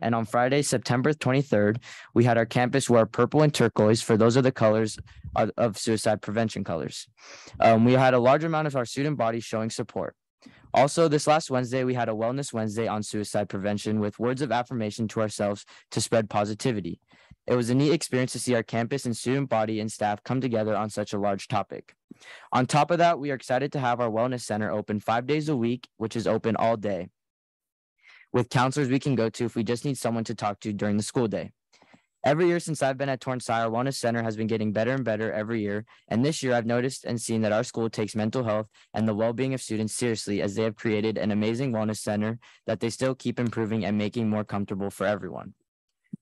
And on Friday, September 23rd, we had our campus wear purple and turquoise for those are the colors of, of suicide prevention colors. Um, we had a large amount of our student body showing support. Also, this last Wednesday, we had a Wellness Wednesday on suicide prevention with words of affirmation to ourselves to spread positivity. It was a neat experience to see our campus and student body and staff come together on such a large topic. On top of that, we are excited to have our Wellness Center open five days a week, which is open all day with counselors we can go to if we just need someone to talk to during the school day. Every year since I've been at Torrance our Wellness Center has been getting better and better every year. And this year, I've noticed and seen that our school takes mental health and the well being of students seriously as they have created an amazing wellness center that they still keep improving and making more comfortable for everyone.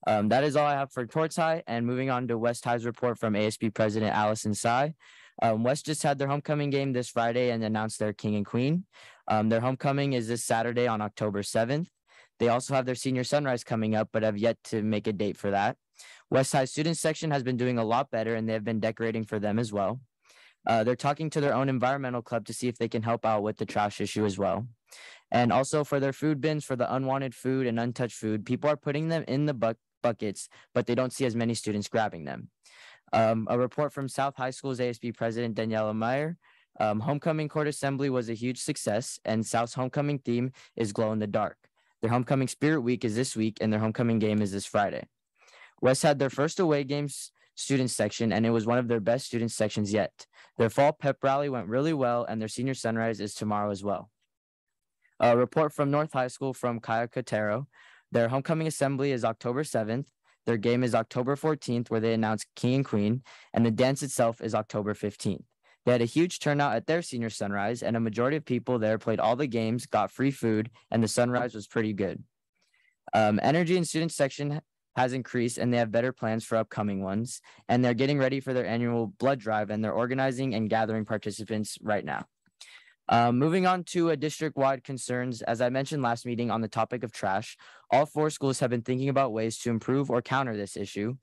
Um, that is all I have for Torrance High. And moving on to West High's report from ASB President Allison Tsai. Um, West just had their homecoming game this Friday and announced their king and queen. Um, their homecoming is this Saturday on October 7th. They also have their senior sunrise coming up, but have yet to make a date for that. West High student section has been doing a lot better and they have been decorating for them as well. Uh, they're talking to their own environmental club to see if they can help out with the trash issue as well. And also for their food bins for the unwanted food and untouched food, people are putting them in the bu- buckets, but they don't see as many students grabbing them. Um, a report from South High School's ASB president Daniela Meyer. Um, homecoming court assembly was a huge success, and South's homecoming theme is glow in the dark. Their homecoming spirit week is this week, and their homecoming game is this Friday. West had their first away games student section, and it was one of their best student sections yet. Their fall pep rally went really well, and their senior sunrise is tomorrow as well. A report from North High School from Kaya Cotero. Their homecoming assembly is October 7th. Their game is October 14th, where they announce king and queen, and the dance itself is October 15th. They had a huge turnout at their senior sunrise, and a majority of people there played all the games, got free food, and the sunrise was pretty good. Um, energy in student section has increased, and they have better plans for upcoming ones. And they're getting ready for their annual blood drive, and they're organizing and gathering participants right now. Um, moving on to a district-wide concerns, as I mentioned last meeting on the topic of trash, all four schools have been thinking about ways to improve or counter this issue.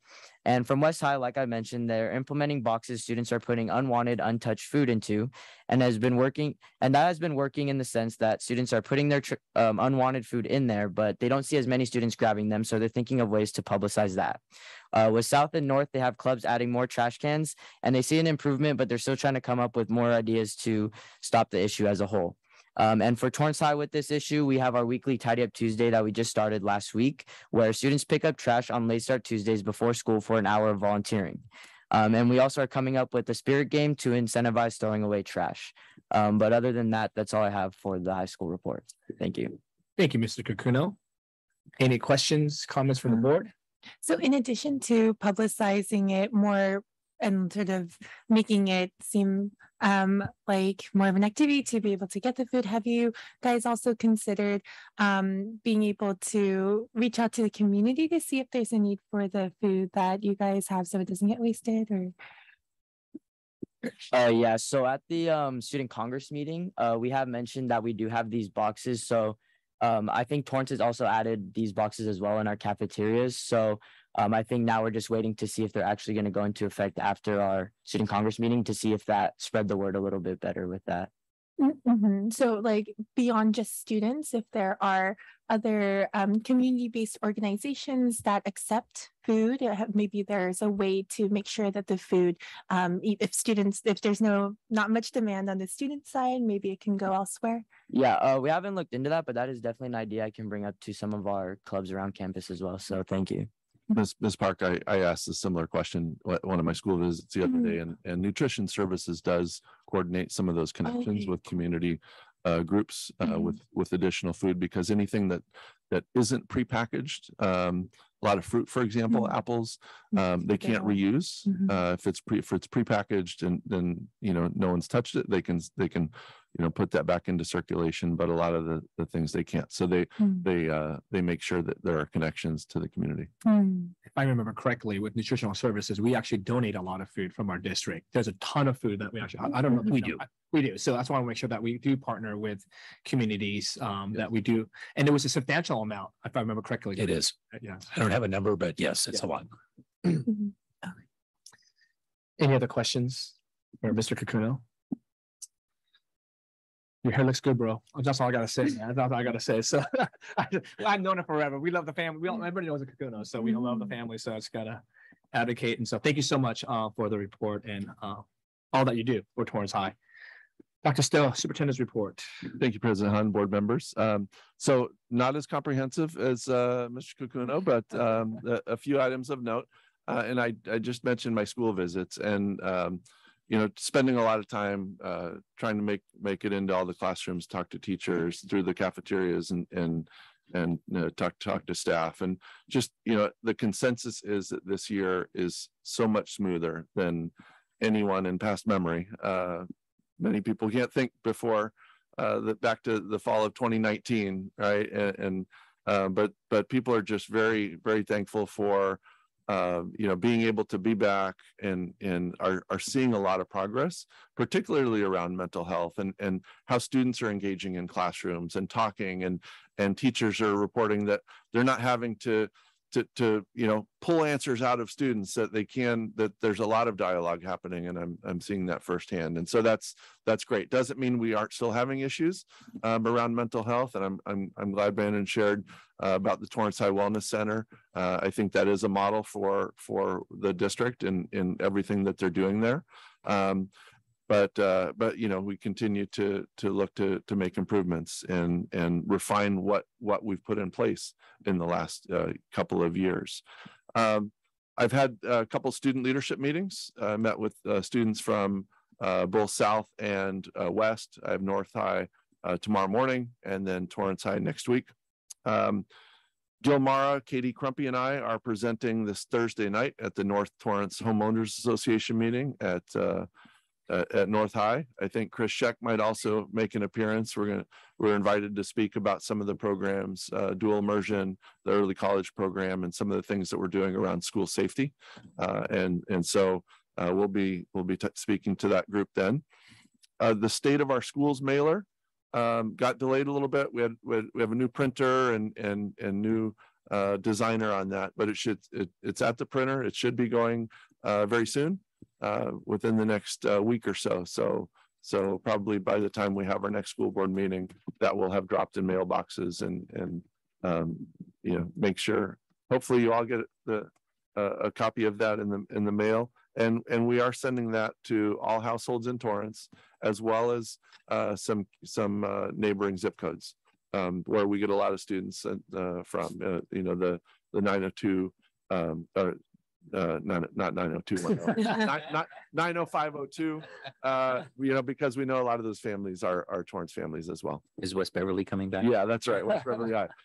And from West High, like I mentioned, they're implementing boxes students are putting unwanted, untouched food into, and has been working. And that has been working in the sense that students are putting their um, unwanted food in there, but they don't see as many students grabbing them. So they're thinking of ways to publicize that. Uh, with South and North, they have clubs adding more trash cans, and they see an improvement, but they're still trying to come up with more ideas to stop the issue as a whole. Um, and for Torrance High with this issue, we have our weekly Tidy Up Tuesday that we just started last week, where students pick up trash on late start Tuesdays before school for an hour of volunteering. Um, and we also are coming up with a spirit game to incentivize throwing away trash. Um, but other than that, that's all I have for the high school report. Thank you. Thank you, Mr. Kakuno. Any questions, comments from the board? So in addition to publicizing it more and sort of making it seem um, like more of an activity to be able to get the food, have you guys also considered um, being able to reach out to the community to see if there's a need for the food that you guys have so it doesn't get wasted or? Uh, yeah. So at the um, student congress meeting, uh, we have mentioned that we do have these boxes. So um, I think Torrance has also added these boxes as well in our cafeterias. So um, I think now we're just waiting to see if they're actually going to go into effect after our student congress meeting to see if that spread the word a little bit better with that. Mm-hmm. So, like beyond just students, if there are other um, community-based organizations that accept food, uh, maybe there's a way to make sure that the food, um, if students, if there's no not much demand on the student side, maybe it can go elsewhere. Yeah, uh, we haven't looked into that, but that is definitely an idea I can bring up to some of our clubs around campus as well. So, thank you. Ms. Ms. Park, I, I asked a similar question, at one of my school visits the other day, and, and nutrition services does coordinate some of those connections Okay. with community uh, groups, uh, Mhm. with, with additional food, because anything that, that isn't prepackaged, um, a lot of fruit, for example, Mhm. apples, Mm, um, they can't reuse. Mhm. Uh, if it's pre, if it's prepackaged and then, you know, no one's touched it, they can, they can, you know, put that back into circulation, but a lot of the, the things they can't. So they, Mm. they, uh, they make sure that there are connections to the community. Mm. If I remember correctly, with nutritional services, we actually donate a lot of food from our district. There's a ton of food that we actually, I I don't know. if We do. I- We do. So that's why I want to make sure that we do partner with communities, um, that we do. And it was a substantial amount, if I remember correctly. It is. Yeah. I don't have a number, but yes, it's a lot. Any other questions for Mr. Kakuno? Your hair looks good, bro. That's all I gotta say. man. That's all I gotta say. So I- I've known it forever. We love the family. We all, everybody knows the Kakuno, so we love the family. So it's gotta advocate. And so thank you so much uh, for the report and uh, all that you do for Torrance High. Dr. Stowe, Superintendent's report. Thank you, President Han, board members. Um, so not as comprehensive as, uh, Mr. Kakuno, but, um, a, a few items of note. Uh, and I, I just mentioned my school visits and, um, you know, spending a lot of time, uh, trying to make, make it into all the classrooms, talk to teachers through the cafeterias and, and, and, uh, talk, talk to staff and just, you know, the consensus is that this year is so much smoother than anyone in past memory. Uh, many people can't think before uh, back to the fall of 2019, right? And, and uh, but but people are just very very thankful for uh, you know being able to be back and and are are seeing a lot of progress, particularly around mental health and and how students are engaging in classrooms and talking and and teachers are reporting that they're not having to to to you know pull answers out of students that they can that there's a lot of dialogue happening and i'm i'm seeing that firsthand. And so that's that's great. Doesn't mean we aren't still having issues um, around mental health and i'm i'm, I'm glad brandon shared uh, about the torrance high wellness center. Uh, i think that is a model for for the district and in everything that they're doing there. Um, but uh, but you know we continue to to look to to make improvements and and refine what what we've put in place in the last uh, couple of years. Um, I've had a couple student leadership meetings. I met with uh, students from uh, both South and uh, West. I have North High uh, tomorrow morning, and then Torrance High next week. Um, Gil Mara, Katie Crumpy, and I are presenting this Thursday night at the North Torrance Homeowners Association meeting at uh, at, North High. I think Chris Scheck might also make an appearance. We're gonna we're invited to speak about some of the programs, uh, dual immersion, the early college program, and some of the things that we're doing around school safety. Uh, and and so uh, we'll be we'll be speaking to that group then. Uh, the state of our schools mailer um, got delayed a little bit. We had, we had we have a new printer and and and new uh, designer on that, but it should it, it's at the printer. It should be going very soon uh, within the next uh, week or so. So, so probably by the time we have our next school board meeting, that will have dropped in mailboxes and, and, um, you know, make sure, hopefully you all get the, uh, a copy of that in the, in the mail. And, and we are sending that to all households in Torrance, as well as, uh, some, some, uh, neighboring zip codes. Um, where we get a lot of students, uh, from, you know, the, the nine oh two, um, uh, uh, not, not nine oh two one oh not, not nine oh five oh two. Uh, you know, because we know a lot of those families are, are Torrance families as well. Is West Beverly coming back? Yeah, that's right. West Beverly High.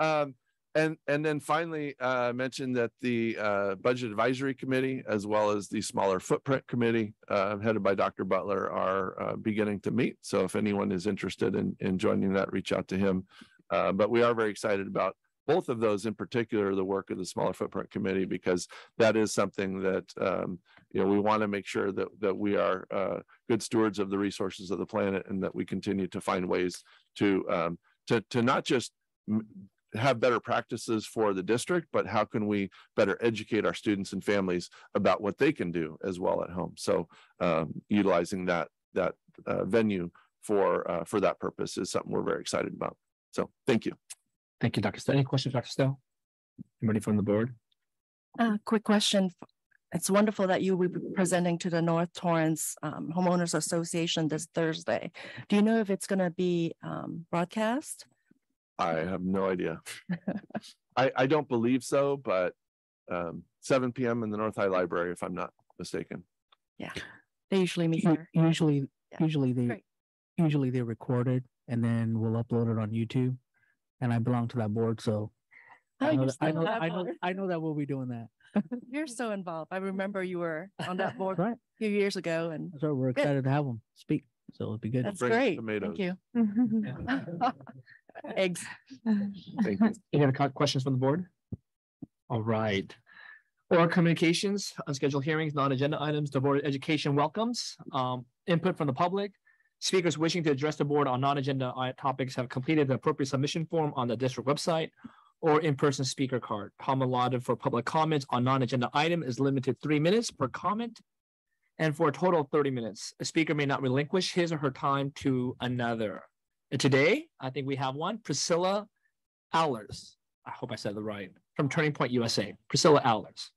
Um, and, and then finally, uh, mentioned that the, uh, Budget Advisory Committee, as well as the Smaller Footprint Committee, uh, headed by Dr. Butler, are, uh, beginning to meet. So if anyone is interested in, in joining that, reach out to him. Uh, but we are very excited about both of those in particular, the work of the Smaller Footprint Committee, because that is something that, um, you know, we want to make sure that, that we are, uh, good stewards of the resources of the planet and that we continue to find ways to, um, to, to not just have better practices for the district, but how can we better educate our students and families about what they can do as well at home? So um, utilizing that that uh, venue for uh, for that purpose is something we're very excited about. So thank you. Thank you, Dr. Stowe. Any questions, Dr. Stowe? Anybody from the board? Uh, quick question. It's wonderful that you will be presenting to the North Torrance um, Homeowners Association this Thursday. Do you know if it's gonna be um, broadcast? I have no idea. I I don't believe so, but um, 7 p.m. in the North High Library, if I'm not mistaken. Yeah, they usually meet U- here. Usually, Yeah. usually they, Great. usually they record it and then we'll upload it on YouTube. And I belong to that board, so Oh, I know, that- I know, I know. I know that we'll be doing that. You're so involved. I remember you were on that board Right. a few years ago and So we're Good. excited to have them speak. So it'll be good. that's bring great. tomatoes. Thank you. Eggs. Thank you. Any other questions from the board? All right. Oral communications, unscheduled hearings, non-agenda items, the Board of Education welcomes, um, input from the public. Speakers wishing to address the board on non-agenda topics have completed the appropriate submission form on the district website or in-person speaker card. Time allotted for public comments on non-agenda item is limited three minutes per comment. and for a total of thirty minutes. A speaker may not relinquish his or her time to another. And today, I think we have one, Priscilla Allers. I hope I said the right, from Turning Point USA. Priscilla Allers.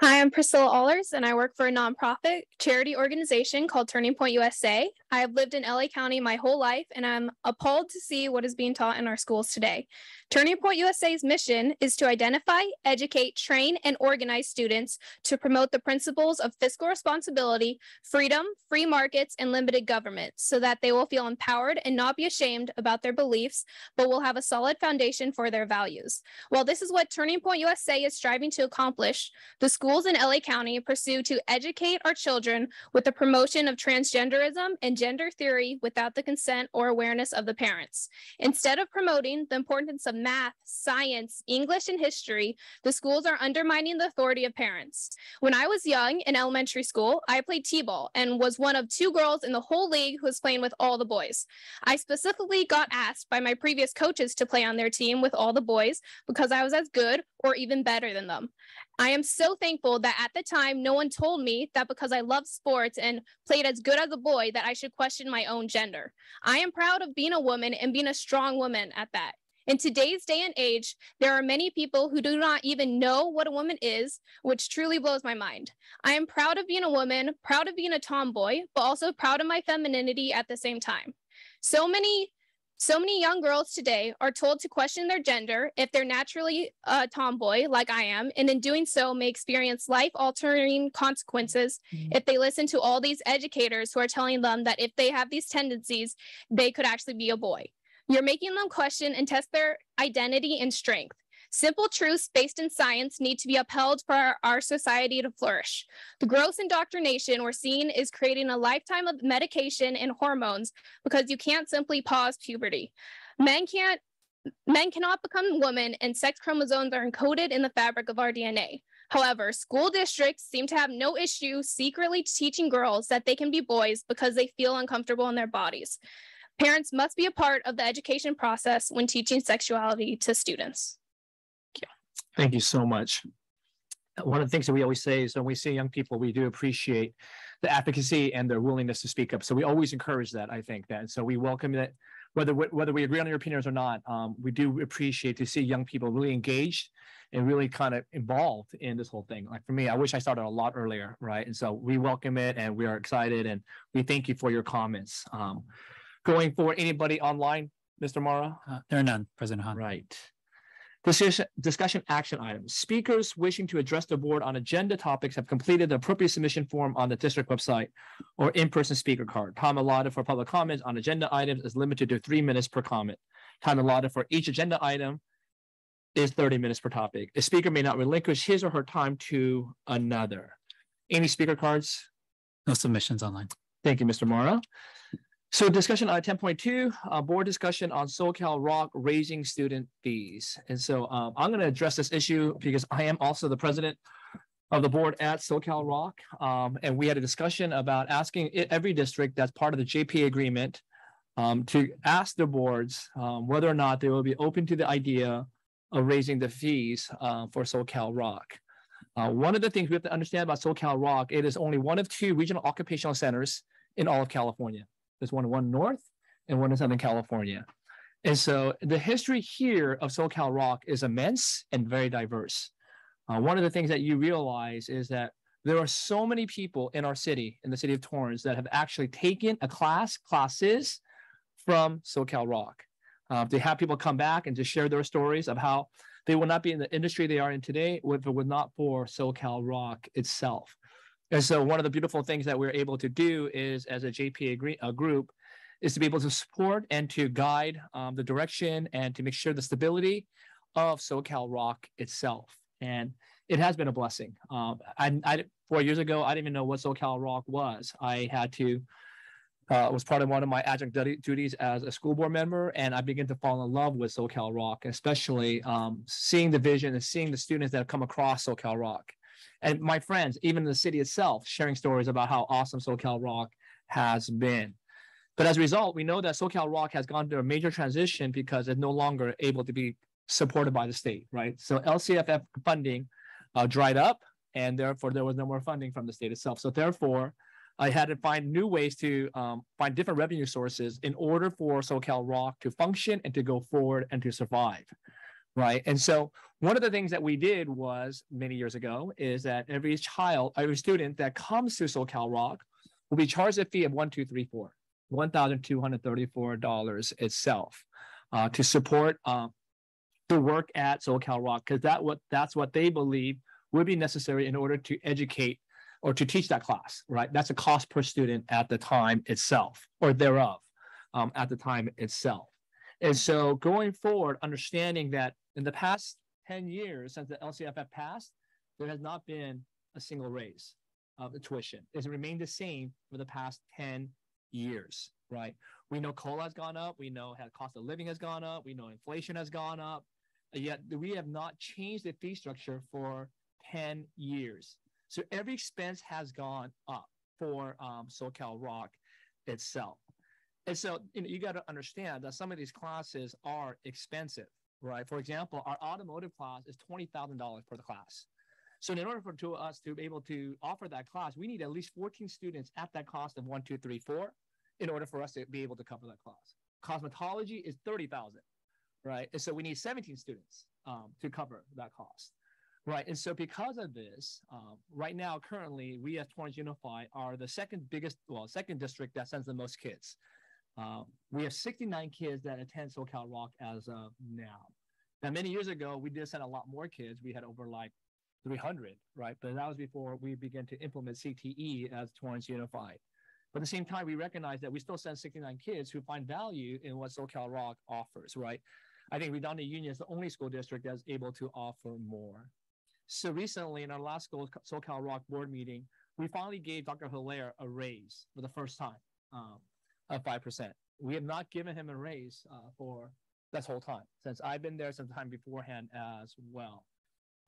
Hi, I'm Priscilla Allers, and I work for a nonprofit charity organization called Turning Point USA. I have lived in LA County my whole life, and I'm appalled to see what is being taught in our schools today. Turning Point USA's mission is to identify, educate, train, and organize students to promote the principles of fiscal responsibility, freedom, free markets, and limited government so that they will feel empowered and not be ashamed about their beliefs, but will have a solid foundation for their values. While this is what Turning Point USA is striving to accomplish, the schools in LA County pursue to educate our children with the promotion of transgenderism and gender theory without the consent or awareness of the parents. Instead of promoting the importance of math, science, English, and history, the schools are undermining the authority of parents. When I was young in elementary school, I played T-ball and was one of two girls in the whole league who was playing with all the boys. I specifically got asked by my previous coaches to play on their team with all the boys because I was as good or even better than them. I am so thankful that at the time, no one told me that because I love sports and played as good as a boy, that I should question my own gender. I am proud of being a woman and being a strong woman at that. In today's day and age, there are many people who do not even know what a woman is, which truly blows my mind. I am proud of being a woman, proud of being a tomboy, but also proud of my femininity at the same time. So many so many young girls today are told to question their gender if they're naturally a tomboy, like I am, and in doing so may experience life altering consequences mm-hmm. if they listen to all these educators who are telling them that if they have these tendencies, they could actually be a boy. You're making them question and test their identity and strength. Simple truths based in science need to be upheld for our, our, society to flourish. The gross indoctrination we're seeing is creating a lifetime of medication and hormones because you can't simply pause puberty. Men can't men cannot become women and sex chromosomes are encoded in the fabric of our DNA. However, school districts seem to have no issue secretly teaching girls that they can be boys because they feel uncomfortable in their bodies. Parents must be a part of the education process when teaching sexuality to students. Thank you so much. One of the things that we always say is when we see young people, we do appreciate the advocacy and their willingness to speak up. So we always encourage that, I think that. And So we welcome it, whether, whether we agree on your opinions or not. Um, we do appreciate to see young people really engaged and really kind of involved in this whole thing. Like for me, I wish I started a lot earlier, right? And so we welcome it and we are excited and we thank you for your comments. Um, going forward, anybody online, Mr. Mara? Uh, there are none, President Han. Right. Discussion, discussion action items. Speakers wishing to address the board on agenda topics have completed the appropriate submission form on the district website or in-person speaker card. Time allotted for public comments on agenda items is limited to three minutes per comment. Time allotted for each agenda item is 30 minutes per topic. A speaker may not relinquish his or her time to another. Any speaker cards? No submissions online. Thank you, Mr. Mara. So discussion point two, uh, board discussion on SoCal ROC raising student fees. And so um, I'm going to address this issue because I am also the president of the board at SoCal ROC. Um, and we had a discussion about asking every district that's part of the JP agreement um, to ask the boards um, whether or not they will be open to the idea of raising the fees uh, for SoCal ROC. Uh, one of the things we have to understand about SoCal ROC, it is only one of two regional occupational centers in all of California. There's one in one north and one in Southern California. And so the history here of SoCal ROC is immense and very diverse. Uh, one of the things that you realize is that there are so many people in our city, in the city of Torrance, that have actually taken a class, classes from SoCal ROC. Uh, to have people come back and to share their stories of how they would not be in the industry they are in today if it were not for SoCal ROC itself. And so one of the beautiful things that we're able to do is as a JPA a group is to be able to support and to guide um, the direction and to make sure the stability of SoCal ROC itself. And it has been a blessing. Um, I, I, four years ago, I didn't even know what SoCal ROC was. I had to, uh, was part of one of my adjunct duties as a school board member, and I began to fall in love with SoCal ROC, especially um, seeing the vision and seeing the students that have come across SoCal ROC and my friends, even the city itself, sharing stories about how awesome SoCal ROC has been. But as a result, we know that SoCal ROC has gone through a major transition because it's no longer able to be supported by the state, right? So LCFF funding uh, dried up, and therefore there was no more funding from the state itself. So therefore, I had to find new ways to um, find different revenue sources in order for SoCal ROC to function and to go forward and to survive. Right. And so one of the things that we did was many years ago is that every child, every student that comes to SoCal ROC will be charged a fee of one, two, three, four, one thousand two hundred thirty-four dollars itself uh, to support uh, the work at SoCal ROC because that what that's what they believe would be necessary in order to educate or to teach that class, right? That's a cost per student at the time itself or thereof um, at the time itself. And so going forward, understanding that in the past 10 years since the LCFF passed, there has not been a single raise of the tuition. It's remained the same for the past 10 years, right? We know COLA has gone up. We know cost of living has gone up. We know inflation has gone up. Yet we have not changed the fee structure for 10 years. So every expense has gone up for um, SoCal ROC itself. And so you, know, you got to understand that some of these classes are expensive, right? For example, our automotive class is $20,000 per the class. So in order for to us to be able to offer that class, we need at least 14 students at that cost of one, two, three, four, in order for us to be able to cover that class. Cosmetology is 30,000, right? And so we need 17 students um, to cover that cost. Right. And so because of this, um, right now, currently, we as Torrance Unified are the second biggest, well, second district that sends the most kids. Uh, we have 69 kids that attend SoCal ROC as of now. Now, many years ago, we did send a lot more kids. We had over like 300, right? But that was before we began to implement CTE as Torrance Unified. But at the same time, we recognize that we still send 69 kids who find value in what SoCal ROC offers, right? I think Redondo Union is the only school district that's able to offer more. So recently, in our last school, SoCal ROC board meeting, we finally gave Dr. Hilaire a raise for the first time um, of 5%. We have not given him a raise uh, for this whole time since I've been there some time beforehand as well.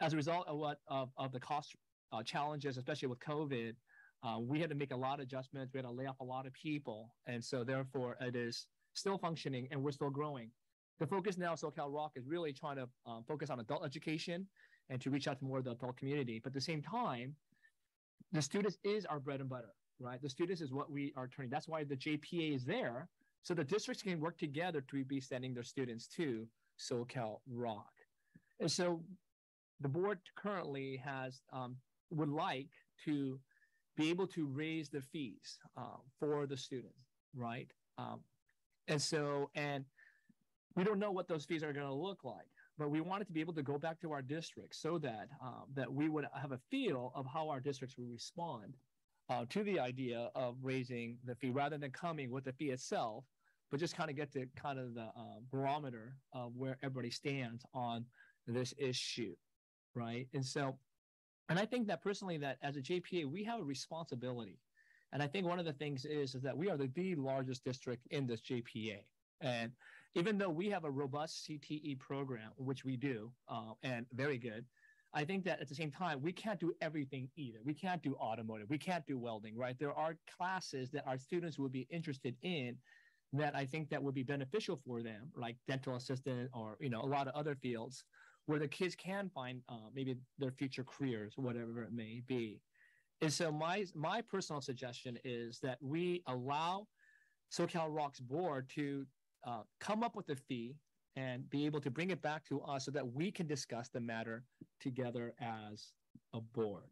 As a result of what of, of the cost uh, challenges, especially with COVID, uh, we had to make a lot of adjustments. We had to lay off a lot of people, and so therefore it is still functioning and we're still growing. The focus now, SoCal ROC, is really trying to um, focus on adult education and to reach out to more of the adult community. But at the same time, the students is our bread and butter, right? The students is what we are turning. That's why the JPA is there. So the districts can work together to be sending their students to SoCal ROC. And so the board currently has, um, would like to be able to raise the fees um, for the students, right? Um, and so, and we don't know what those fees are going to look like but we wanted to be able to go back to our districts so that um, that we would have a feel of how our districts would respond uh, to the idea of raising the fee rather than coming with the fee itself, but just kind of get to kind of the uh, barometer of where everybody stands on this issue, right? And so, and I think that personally, that as a JPA, we have a responsibility. And I think one of the things is, is that we are the, the largest district in this JPA. And even though we have a robust CTE program, which we do, uh, and very good, I think that at the same time, we can't do everything either. We can't do automotive. We can't do welding, right? There are classes that our students would be interested in that I think that would be beneficial for them, like dental assistant or, you know, a lot of other fields where the kids can find uh, maybe their future careers, whatever it may be. And so my, my personal suggestion is that we allow SoCal ROC's board to uh, come up with a fee and be able to bring it back to us so that we can discuss the matter together as a board.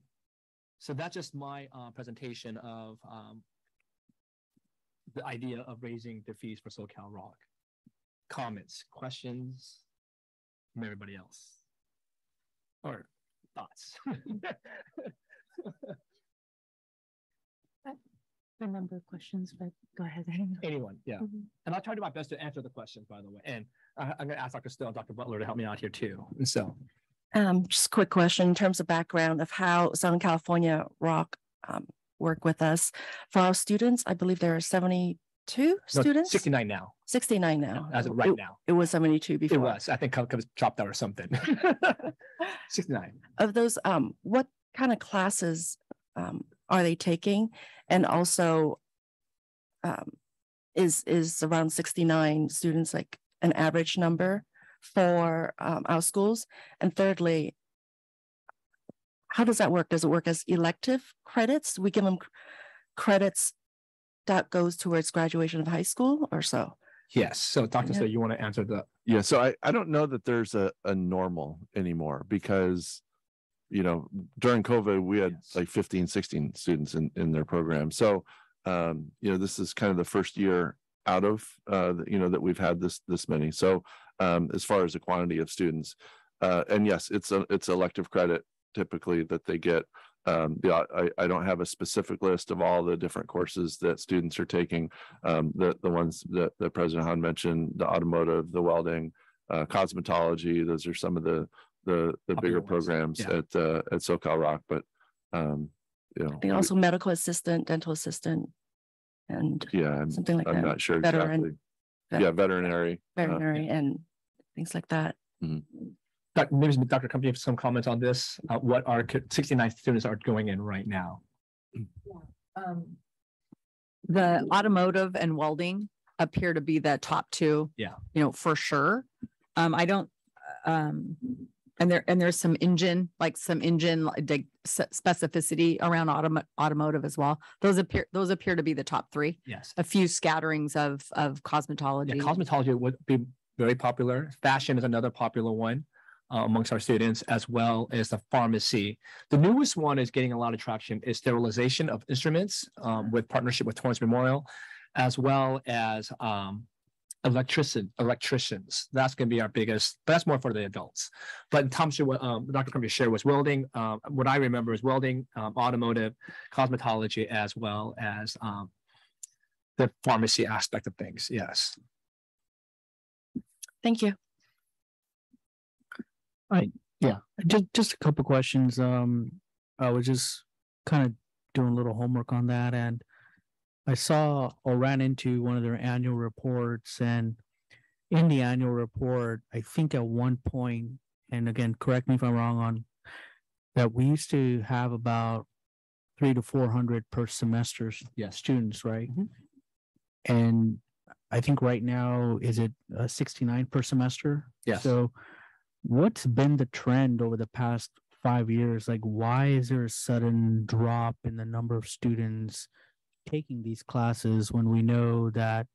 So that's just my uh, presentation of um, the idea of raising the fees for SoCal ROC. Comments, questions from everybody else? Or thoughts? a number of questions, but go ahead. Anyone, yeah. Mhm. And I'll try to do my best to answer the questions, by the way. And I'm going to ask Dr. Still and Dr. Butler to help me out here too. And so, Um, just a quick question in terms of background of how Southern California ROC um, work with us. For our students, I believe there are seventy-two no, students, 69 now, sixty-nine now. as of right It- now. It was seventy-two before. It was, I think, comes chopped out or something. 69. Of those, um, what kind of classes um are they taking? And also, um, is is around sixty-nine students like an average number for um our schools? And thirdly, how does that work? Does it work as elective credits? We give them credits that goes towards graduation of high school or so? Yes, so Dr. Yeah. So you want to answer the, Yeah, so I, I don't know that there's a, a normal anymore because, you know, during COVID, we had Yes. like 15, 16 students in, in their program. So, um, you know, this is kind of the first year out of, uh, you know, that we've had this, this many. So, um, as far as the quantity of students, uh, and yes, it's a, it's elective credit typically that they get. Um, the, I, I don't have a specific list of all the different courses that students are taking. Um, the, the ones that, that President Han mentioned, the automotive, the welding, uh, cosmetology, those are some of the, the, the bigger ones, programs yeah. at, uh, at SoCal ROC, but, um, you know. I think also medical assistant, dental assistant, and Yeah, I'm, something like I'm that, not sure veteran- exactly. vet- Yeah, veterinary. uh, veterinary and things like that. Doc- maybe Dr. Company have some comments on this, uh, what our sixty-nine students are going in right now? Um, The automotive and welding appear to be the top two. Yeah. You know, for sure. Um, I don't, um, and there, and there's some engine, like some engine like, like, s- specificity around automo- automotive as well. Those appear, those appear to be the top three. Yes. A few scatterings of, of Yeah, cosmetology. cosmetology would be very popular. Fashion is another popular one uh, amongst our students, as well as the pharmacy. The newest one is getting a lot of traction is sterilization of instruments um, with partnership with Torrance Memorial, as well as um, electrician, electricians. That's going to be our biggest, but that's more for the adults. But Tom shared, what, um, Dr. Crumbie shared was welding. Um, what I remember is welding, um, automotive, cosmetology, as well as um, the pharmacy aspect of things. Yes. Thank you. I, yeah, just, just a couple questions. Um, I was just kind of doing a little homework on that and I saw or ran into one of their annual reports and in the annual report, I think at one point, and again, correct me if I'm wrong on that we used to have about three to four hundred per semester s- Yes. students, right? Mhm. And I think right now, is it uh, sixty-nine per semester? Yes. So what's been the trend over the past five years? Like, why is there a sudden drop in the number of students taking these classes when we know that,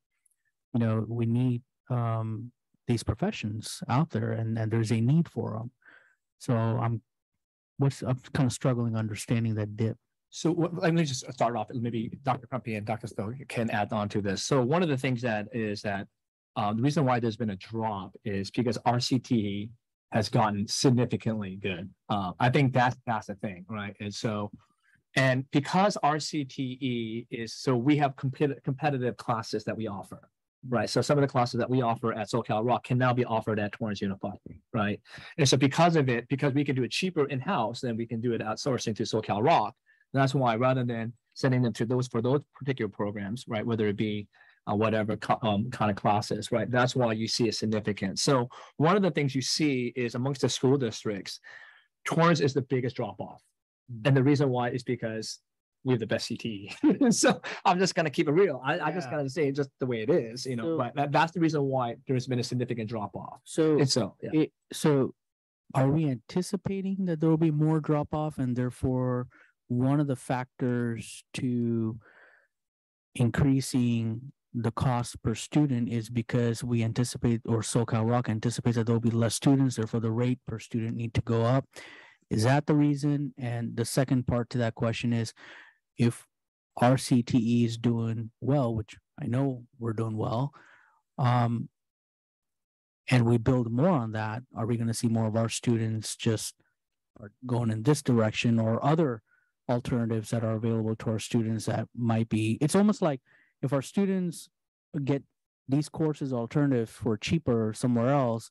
you know, we need um these professions out there and and there's a need for them. So I'm what's I'm kind of struggling understanding that dip. So what, let me just start off, maybe Dr. Crumpy and Dr. Stowe can add on to this. So one of the things that is that um, the reason why there's been a drop is because RCT has gotten significantly good. Uh, I think that's, that's the thing, right? And so, and because RCTE is, so we have competitive, competitive classes that we offer. Right, so some of the classes that we offer at SoCal ROC can now be offered at Torrance Unified, right? And so because of it, because we can do it cheaper in-house than we can do it outsourcing to SoCal ROC, that's why rather than sending them to those for those particular programs, right, whether it be uh, whatever co- um, kind of classes, right, that's why you see a significant. So one of the things you see is amongst the school districts, Torrance is the biggest drop off. And the reason why is because we have the best CTE. so I'm just gonna keep it real. I, I just Yeah. gotta say it just the way it is, you know, So- but that, that's the reason why there's been a significant drop off. So And so, yeah. it so are we anticipating that there will be more drop off and therefore one of the factors to increasing the cost per student is because we anticipate or SoCal ROC anticipates that there'll be less students, therefore the rate per student need to go up. Is that the reason? And the second part to that question is if RCTE is doing well, which I know we're doing well, um, and we build more on that, are we gonna see more of our students just going in this direction or other alternatives that are available to our students that might be, it's almost like if our students get these courses alternative for cheaper somewhere else,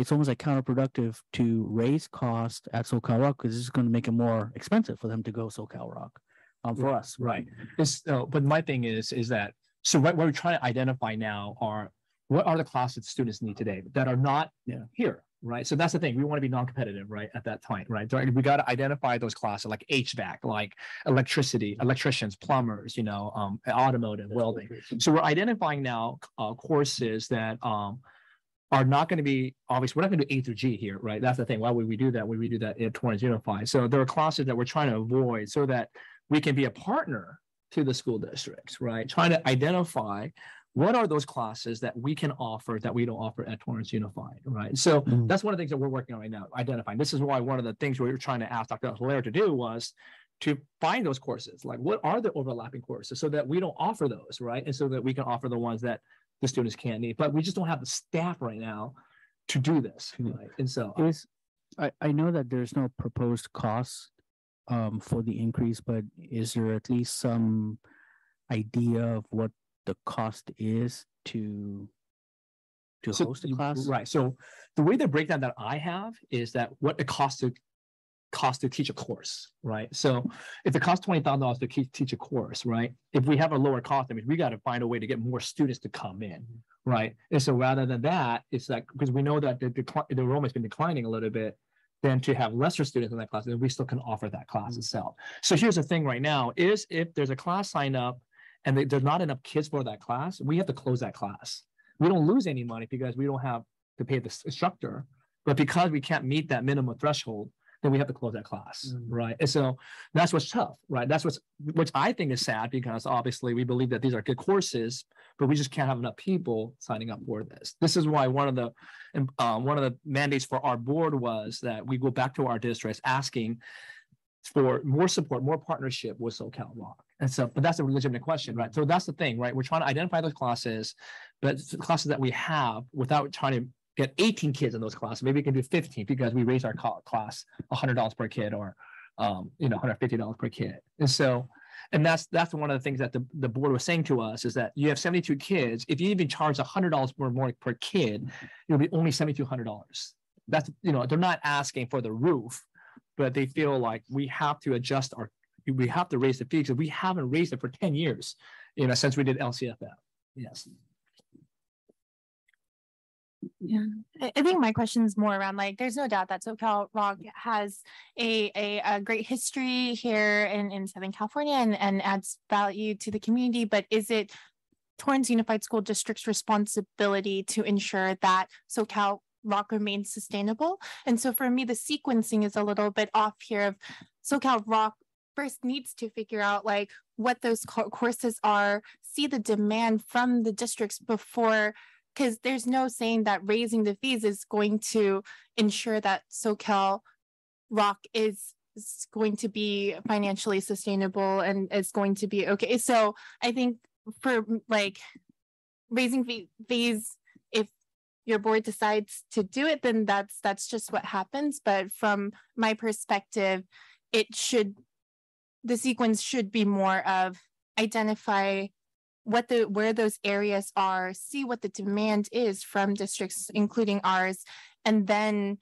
it's almost like counterproductive to raise cost at SoCal ROC because it's gonna make it more expensive for them to go SoCal ROC. Um, for us, Right. It's, uh, but my thing is, is that, so what what we're trying to identify now are, what are the classes students need today that are not Yeah. here, right? So that's the thing, we want to be non-competitive, right, at that time, right? We got to identify those classes like HVAC, like electricity, electricians, plumbers, you know, um, automotive, welding. So we're identifying now uh, courses that um, are not going to be, obvious. we're not going to do A through G here, right? That's the thing. Why would we do that? We would do that at Torrance Unified. So there are classes that we're trying to avoid so that we can be a partner to the school districts, right? Trying to identify what are those classes that we can offer that we don't offer at Torrance Unified, right? So Mm. that's one of the things that we're working on right now, identifying. This is why one of the things we were trying to ask Dr. Hilaire to do was to find those courses, like what are the overlapping courses so that we don't offer those, right? And so that we can offer the ones that the students can't need, but we just don't have the staff right now to do this, Mm. right? And so. Is, I, I know that there's no proposed cost um, for the increase, but is there at least some idea of what the cost is to to So host a class? Right. So the way the breakdown that I have is that what it costs to cost to teach a course, right? So if it costs twenty thousand dollars to teach a course, right? If we have a lower cost, I mean, we got to find a way to get more students to come in, right? And so rather than that, it's like because we know that the decline, the enrollment's been declining a little bit, then to have lesser students in that class, then we still can offer that class mm-hmm. itself. So here's the thing right now is if there's a class sign up and they- there's not enough kids for that class, we have to close that class. We don't lose any money because we don't have to pay the instructor, but because we can't meet that minimum threshold, then we have to close that class, right? And so that's what's tough, right? That's what's which I think is sad because obviously we believe that these are good courses, but we just can't have enough people signing up for this. This is why one of the um, uh, one of the mandates for our board was that we go back to our districts asking for more support, more partnership with SoCal ROC. And so, but that's a legitimate question, right? So that's the thing, right? We're trying to identify those classes, but the classes that we have without trying to get 18 kids in those classes. Maybe we can do 15 because we raise our class $100 per kid or, um, you know, $150 per kid. And so, and that's that's one of the things that the, the board was saying to us is that you have 72 kids. If you even charge $100 more, more per kid, it'll be only $7,200. That's, you know, they're not asking for the roof, but they feel like we have to adjust our, we have to raise the fees because we haven't raised it for 10 years, you know, since we did LCFF. Yes. Yeah, I, think my question is more around like, there's no doubt that SoCal ROC has a, a, a great history here in, in Southern California and, and adds value to the community, but is it Torrance Unified School District's responsibility to ensure that SoCal ROC remains sustainable? And so for me, the sequencing is a little bit off here of SoCal ROC first needs to figure out like what those co- courses are, see the demand from the districts before because there's no saying that raising the fees is going to ensure that SoCal ROC is is going to be financially sustainable and is going to be okay. So I think for mm, like raising fee- fees, if your board decides to do it, then that's that's just what happens. But from my perspective, it should the sequence should be more of identify what the where those areas are see what the demand is from districts including ours and then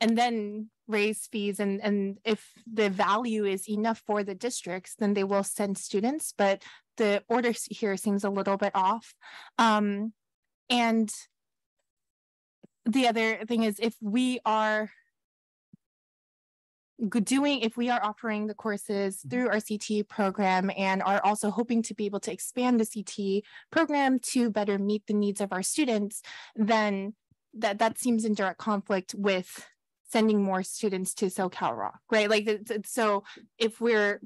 and then raise fees and and if the value is enough for the districts then they will send students but the order here seems a little bit off. Um and the other thing is if we are doing if we are offering the courses mm-hmm. through our CT program and are also hoping to be able to expand the CT program to better meet the needs of our students, then that that seems in direct conflict with sending more students to SoCal ROC, right? Like so if we're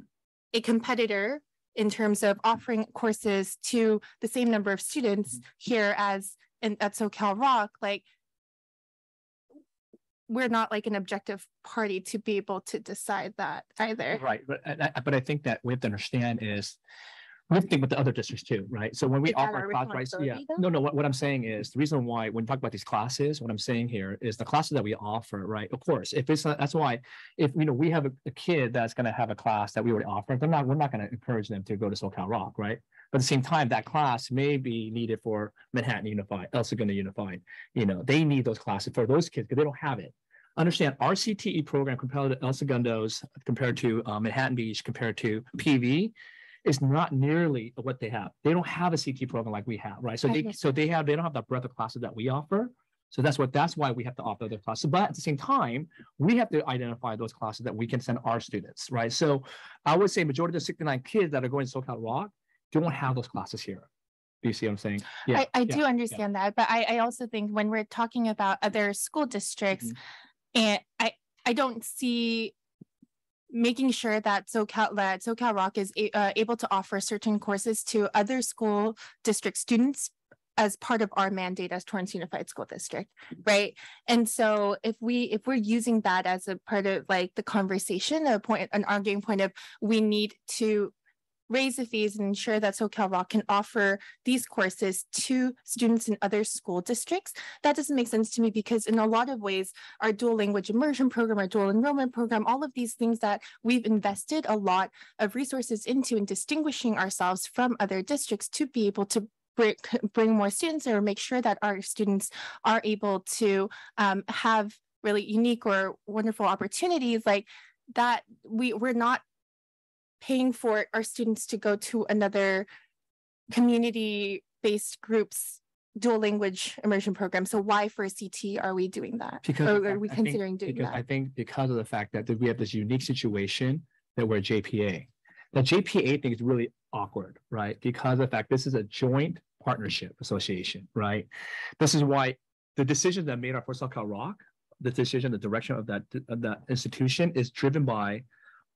a competitor in terms of offering courses to the same number of students mm-hmm. here as in at SoCal ROC, like we're not like an objective party to be able to decide that either. Right, but I, I- but I think that we have to understand is, we have to think with the other districts too, right? So when we Is that offer our class, right, yeah, responsibility, though? no, no, what, what I'm saying is, the reason why, when we talk about these classes, what I'm saying here is the classes that we offer, right? Of course, if it's, not- that's why, if, you know, we have a, a kid that's gonna have a class that we already offer, they're not, we're not gonna encourage them to go to SoCal ROC, right? But at the same time, that class may be needed for Manhattan Unified, El Segundo Unified, you know, they need those classes for those kids, because they don't have it understand our CTE program compared to El Segundo's, compared to uh, Manhattan Beach, compared to PV, is not nearly what they have. They don't have a CT program like we have, right? So they, so they have, they don't have the breadth of classes that we offer. So that's what, that's why we have to offer the classes. But at the same time, we have to identify those classes that we can send our students, right? So I would say majority of the 69 kids that are going to SoCal ROC don't have those classes here. Do you see what I'm saying? Yeah, I, I yeah, do yeah. understand that, but I, I also think when we're talking about other school districts, Mm-hmm. and I, I don't see making sure that SoCal, that SoCal ROC is a- uh, able to offer certain courses to other school district students as part of our mandate as Torrance Unified School District, right? And so if we, if we're using that as a part of like the conversation, a point, an arguing point of we need to raise the fees and ensure that SoCal ROC can offer these courses to students in other school districts. That doesn't make sense to me because in a lot of ways, our dual language immersion program, our dual enrollment program, all of these things that we've invested a lot of resources into in distinguishing ourselves from other districts to be able to bring, bring more students or make sure that our students are able to um, have really unique or wonderful opportunities like that we we're not paying for our students to go to another community-based groups dual language immersion program. So why for CT are we doing that? Because Or are we I considering doing because I think because of the fact that we have this unique situation that we're JPA. The JPA thing is really awkward, right? Because of the fact this is a joint partnership association, right? This is why the decision that made our first Cal Rock, the decision, the direction of that, of that institution is driven by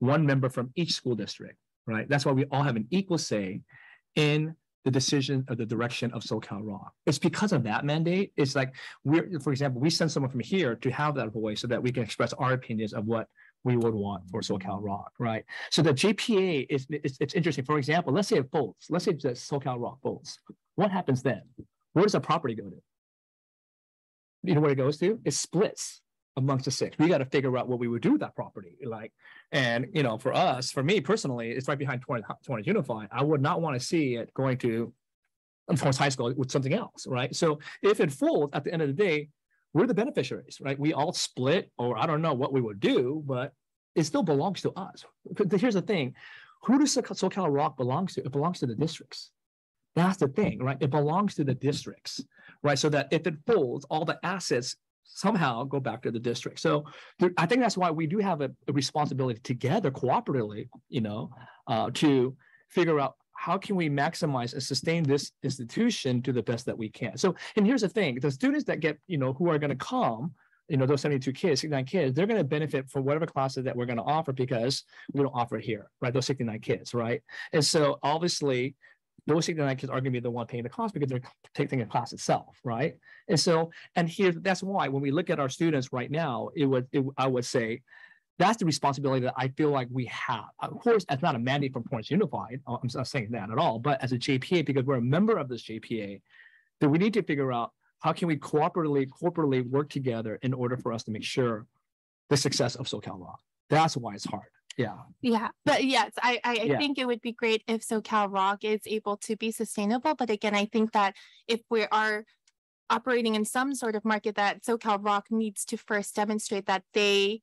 one member from each school district, right? That's why we all have an equal say in the decision of the direction of SoCal ROC. It's because of that mandate. It's like we're, for example, we send someone from here to have that voice so that we can express our opinions of what we would want for SoCal ROC, right? So the JPA is, it's, it's interesting. For example, let's say it folds. Let's say that SoCal ROC folds. What happens then? Where does the property go to? You know where it goes to? It splits amongst the six. We got to figure out what we would do with that property. Like, and you know, for us, for me personally, it's right behind 20, 20 Unified. I would not want to see it going to Torrance High School with something else, right? So if it folds at the end of the day, we're the beneficiaries, right? We all split, or I don't know what we would do, but it still belongs to us. Here's the thing: who does SoCal ROC belongs to? It belongs to the districts. That's the thing, right? It belongs to the districts, right? So that if it folds, all the assets somehow go back to the district. So there, I think that's why we do have a, a responsibility together, cooperatively, you know, uh, to figure out how can we maximize and sustain this institution to the best that we can. So, and here's the thing: the students that get, you know, who are going to come, you know, those 72 kids, 69 kids, they're going to benefit from whatever classes that we're going to offer because we don't offer here, right? Those 69 kids, right? And so obviously those 69 kids are going to be the one paying the cost because they're taking the class itself, right? And so, and here, that's why when we look at our students right now, it would, it, I would say, that's the responsibility that I feel like we have. Of course, that's not a mandate from Torrance Unified. uh, I'm not saying that at all, but as a JPA, because we're a member of this JPA, that we need to figure out how can we cooperatively, corporately work together in order for us to make sure the success of SoCal ROC. That's why it's hard. Yeah. Yeah, but yes, I, I, Yeah. think it would be great if SoCal ROC is able to be sustainable. But again, I think that if we are operating in some sort of market that SoCal ROC needs to first demonstrate that they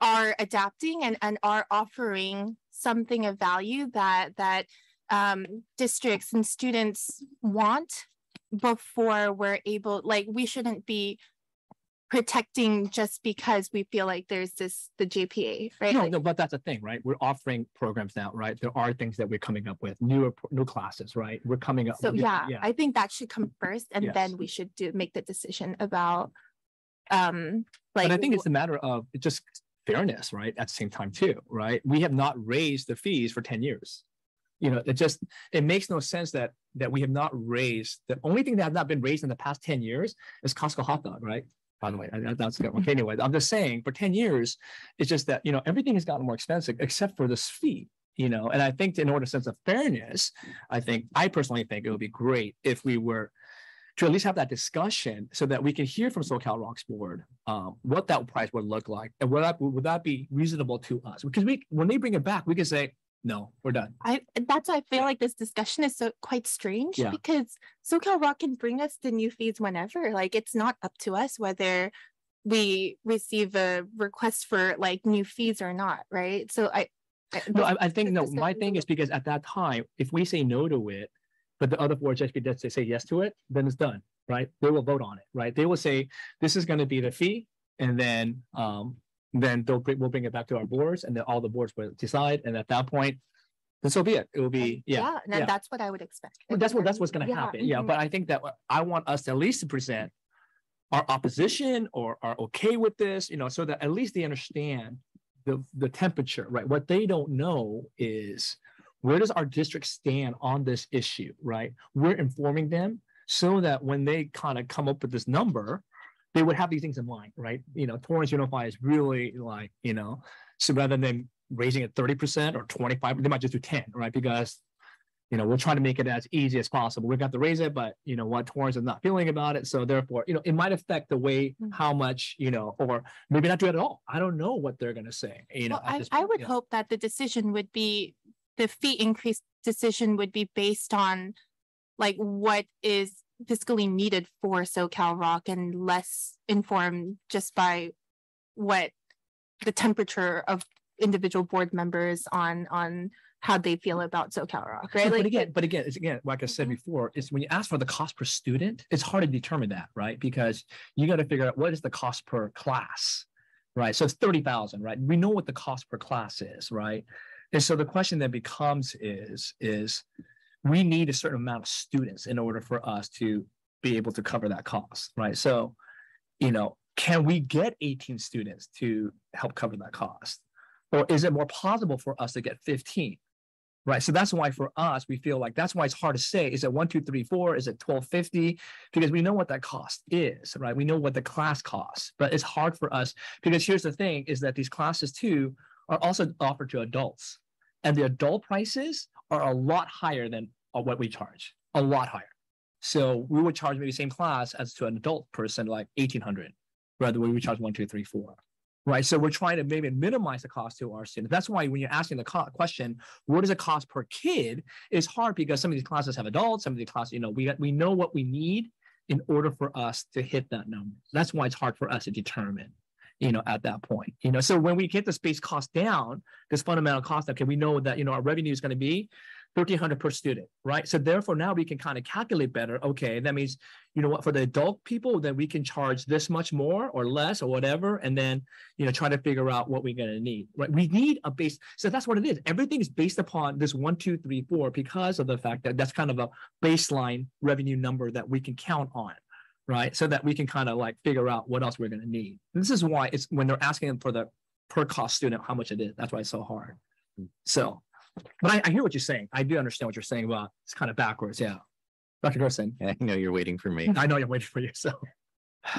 are adapting and, and are offering something of value that that um, districts and students want before we're able, like, we shouldn't be protecting just because we feel like there's this, the JPA, right? No, no, but that's the thing, right? We're offering programs now, right? There are things that we're coming up with, newer, new classes, right? We're coming up. So yeah, Yeah. I think that should come first and Yes. then we should do, make the decision about um, like. But I think it's a matter of just fairness, right? At the same time too, right? We have not raised the fees for ten years. You know, it just, it makes no sense that, that we have not raised, the only thing that has not been raised in the past ten years is Costco hot dog, right? By the way, that's good. Okay, anyway, I'm just saying, for ten years, it's just that, you know, everything has gotten more expensive except for this fee. You know, and I think in order to sense of fairness, I think, I personally think it would be great if we were to at least have that discussion so that we can hear from SoCal ROC's board um, what that price would look like and would that would that be reasonable to us? Because we when they bring it back, we can say, no, we're done. I, that's why I feel like this discussion is so quite strange Yeah. because SoCal ROC can bring us the new fees whenever, like it's not up to us whether we receive a request for like new fees or not, right? So I. No, I, I think no. My thing is because at that time, if we say no to it, but the other boards just they say yes to it, then it's done, right? They will vote on it, right? They will say this is going to be the fee, and then um then they'll bring we'll bring it back to our boards, and then all the boards will decide, and at that point, then so be it. It will be, yeah. and then yeah. that's what I would expect. Well, that's what, that's what's gonna Yeah, happen, yeah, mhm. but I think that I want us at least to present our opposition or are okay with this, you know, so that at least they understand the, the temperature, right? What they don't know is where does our district stand on this issue, right? We're informing them so that when they kind of come up with this number, they would have these things in mind, right? You know, Torrance Unify is really like, you know, so rather than raising it thirty percent or twenty-five, they might just do ten, right? Because you know, we're trying to make it as easy as possible. We've got to raise it, but you know what, Torrance is not feeling about it. So therefore, you know, it might affect the way Mm. how much, you know, or maybe not do it at all. I don't know what they're gonna say, you know. Well, at I, this I point, would yeah. hope that the decision would be, the fee increase decision would be based on like what is fiscally needed for SoCal ROC and less informed just by what the temperature of individual board members on, on how they feel about SoCal ROC, right? But- But again, but again, it's again, like I said Mhm. before, is when you ask for the cost per student, it's hard to determine that, right? Because you got to figure out what is the cost per class, right? So it's thirty thousand, right? We know what the cost per class is, right? And so the question that becomes is, is we need a certain amount of students in order for us to be able to cover that cost, right? So, you know, can we get eighteen students to help cover that cost? Or is it more possible for us to get fifteen? Right. So that's why for us, we feel like that's why it's hard to say, is it one, two, three, four? Is it twelve fifty? Because we know what that cost is, right? We know what the class costs, but it's hard for us because here's the thing is that these classes too are also offered to adults. And the adult prices are a lot higher than uh, what we charge, a lot higher. So we would charge maybe same class as to an adult person, like eighteen hundred, rather than we charge one, two, three, four. Right. So we're trying to maybe minimize the cost to our students. That's why when you're asking the co- question, what does it cost per kid? It's hard because some of these classes have adults, some of these classes, you know, we we know what we need in order for us to hit that number. That's why it's hard for us to determine, you know, at that point. You know, so when we get the space cost down, this fundamental cost, okay, we know that you know our revenue is going to be thirteen hundred per student, right? So therefore now we can kind of calculate better. Okay, that means you know what for the adult people, then we can charge this much more or less or whatever, and then you know try to figure out what we're going to need. Right? We need a base. So that's what it is. Everything is based upon this one, two, three, four because of the fact that that's kind of a baseline revenue number that we can count on. Right. So that we can kind of like figure out what else we're going to need. And this is why it's when they're asking for the per cost student, how much it is. That's why it's so hard. Hmm. So, but I, I hear what you're saying. I do understand what you're saying about it's kind of backwards. Yeah. Dr. Gerson, I know you're waiting for me. I know you're waiting for you. So,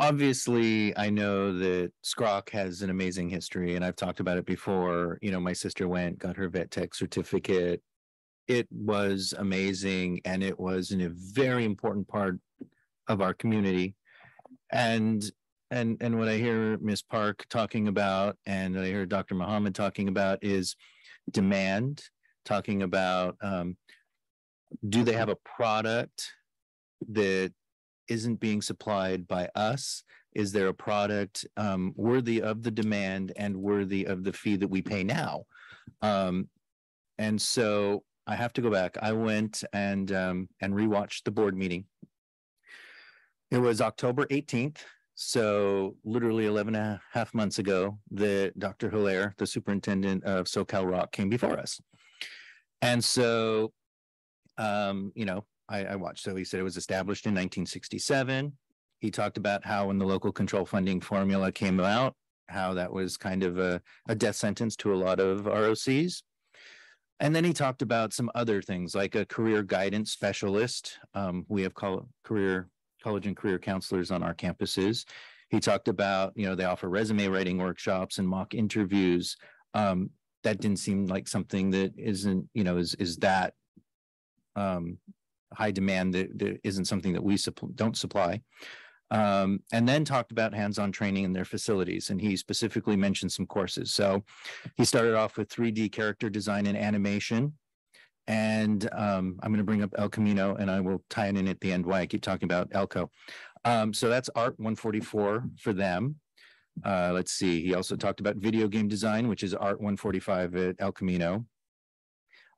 Obviously, I know that SCROC has an amazing history and I've talked about it before. You know, my sister went, got her vet tech certificate. It was amazing and it was in a very important part of our community. And and and what I hear Ms. Park talking about and I hear Dr. Muhammad talking about is demand, talking about um, do they have a product that isn't being supplied by us? Is there a product um, worthy of the demand and worthy of the fee that we pay now? Um, and so I have to go back. I went and um, and rewatched the board meeting. It was October 18th. So literally 11 and a half months ago, that Dr. Hilaire, the superintendent of SoCal ROC, came before us. And so, um, you know, I, I watched. So he said it was established in 1967. He talked about how when the local control funding formula came out, how that was kind of a, a death sentence to a lot of ROCs. And then he talked about some other things like a career guidance specialist. Um, we have call, career college and career counselors on our campuses. He talked about, you know, they offer resume writing workshops and mock interviews. Um, that didn't seem like something that isn't, you know, is is that um, high demand that, that isn't something that we supp- don't supply. Um, and then talked about hands-on training in their facilities. And he specifically mentioned some courses. So he started off with 3D character design and animation. And um, I'm going to bring up El Camino and I will tie it in at the end why I keep talking about Elco. Um, so that's Art 144 for them. Uh, let's see. He also talked about video game design, which is Art 145 at El Camino.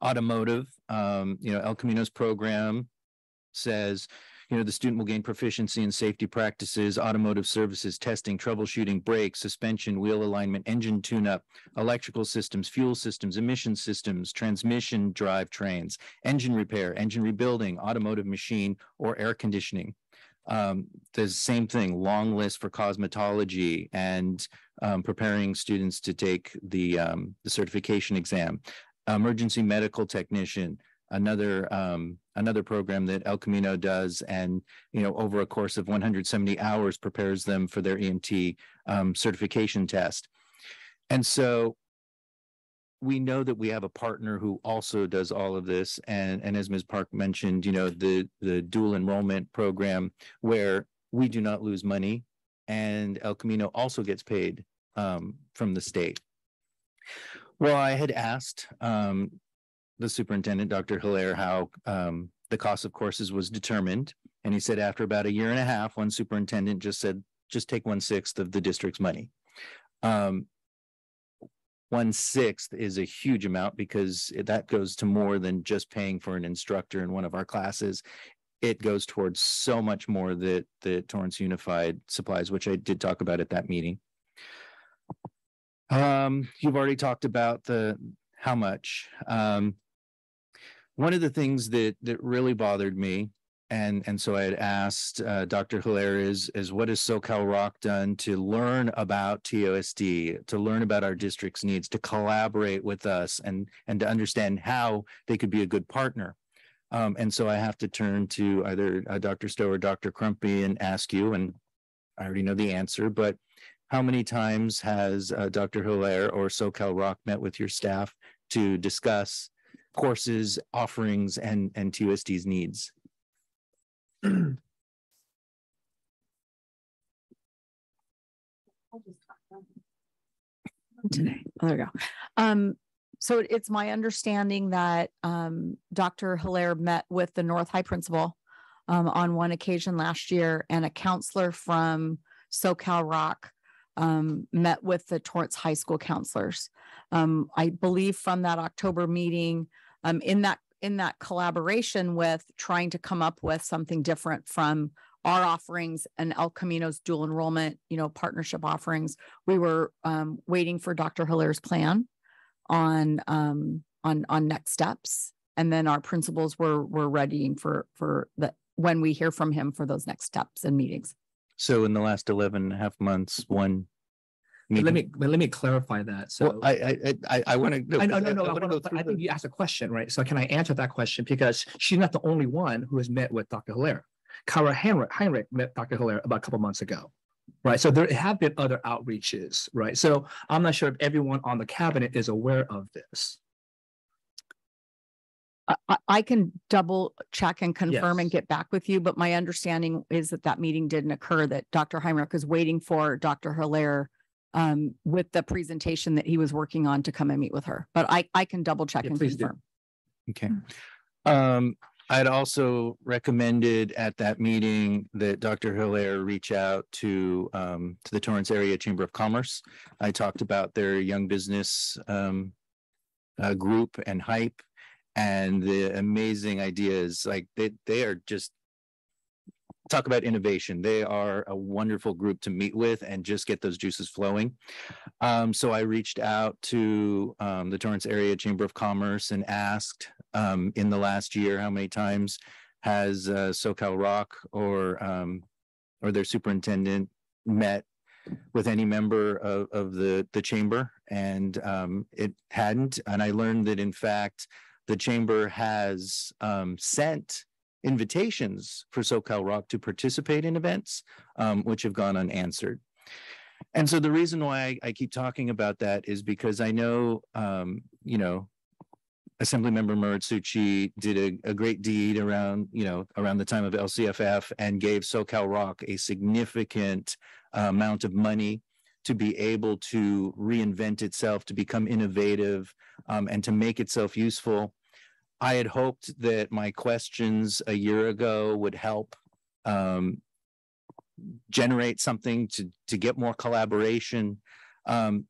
Automotive, um, you know, El Camino's program says you know, the student will gain proficiency in safety practices, automotive services, testing, troubleshooting, brakes, suspension, wheel alignment, engine tune-up, electrical systems, fuel systems, emission systems, transmission drive trains, engine repair, engine rebuilding, automotive machine, or air conditioning. Um, the same thing, long list for cosmetology and um, preparing students to take the um, the certification exam. Emergency medical technician, another um, another program that El Camino does, and you know over a course of 170 hours prepares them for their EMT um, certification test. And so we know that we have a partner who also does all of this. And and as ms. Park mentioned you know the the dual enrollment program where we do not lose money and el camino also gets paid um, from the state. Well i had asked um, the superintendent dr hilaire how um, the cost of courses was determined and he said after about a year and a half one superintendent just said just take one sixth of the district's money um, one sixth is a huge amount because that goes to more than just paying for an instructor in one of our classes. It goes towards so much more that the Torrance Unified supplies, which I did talk about at that meeting. Um, you've already talked about the how much. Um, one of the things that that really bothered me and and so I had asked uh, Dr. Hilaire is is what has SoCal ROC done to learn about TUSD, to learn about our district's needs, to collaborate with us, and and to understand how they could be a good partner. Um, and so I have to turn to either uh, Dr. Stowe or Dr. Crumpy and ask you, and I already know the answer, but how many times has uh, Dr. Hilaire or SoCal ROC met with your staff to discuss courses, offerings, and and TUSD's needs? today. Oh, there we go. Um, so it's my understanding that um, Dr. Hilaire met with the North High principal um, on one occasion last year and a counselor from SoCal ROC um, met with the Torrance High School counselors. Um, I believe from that October meeting, um, in that in that collaboration with trying to come up with something different from our offerings and El Camino's dual enrollment, you know, partnership offerings. We were um, waiting for Dr. Hilaire's plan on um, on on next steps, and then our principals were were readying for for the when we hear from him for those next steps and meetings. So in the last 11 and a half months, one. But Let me, let me clarify that. So. Well, I, I, I- I, I want to. I know, no, no, I wanna- but I think you asked a question, right? So can I answer that question? Because she's not the only one who has met with Dr. Hilaire. Kara Heinrich, Heinrich met Dr. Hilaire about a couple months ago. Right, so there have been other outreaches, right? So I'm not sure if everyone on the cabinet is aware of this. I, I, I can double check and confirm and get back with you, but my understanding is that that meeting didn't occur, that Dr. Heinrich is waiting for Dr. Hilaire um, with the presentation that he was working on to come and meet with her. But I, I can double check Yeah, and please do. confirm. Okay. Um, I'd also recommended at that meeting that Dr. Hilaire reach out to, um, to the Torrance Area Chamber of Commerce. I talked about their young business, um, uh, group and hype and the amazing ideas, like they, they are just talk about innovation. They are a wonderful group to meet with and just get those juices flowing. Um, so I reached out to um, the Torrance Area Chamber of Commerce and asked um, in the last year how many times has uh, SoCal ROC or um, or their superintendent met with any member of, of the the chamber, and um, it hadn't. And I learned that in fact the chamber has um, sent invitations for SoCal ROC to participate in events, um, which have gone unanswered. And so the reason why I, I keep talking about that is because I know, um, you know, Assemblymember Muratsuchi did a, a great deed around, you know, around the time of LCFF and gave SoCal Rock a significant uh, amount of money to be able to reinvent itself, to become innovative, um, and to make itself useful. I had hoped that my questions a year ago would help um, generate something to to get more collaboration. Um,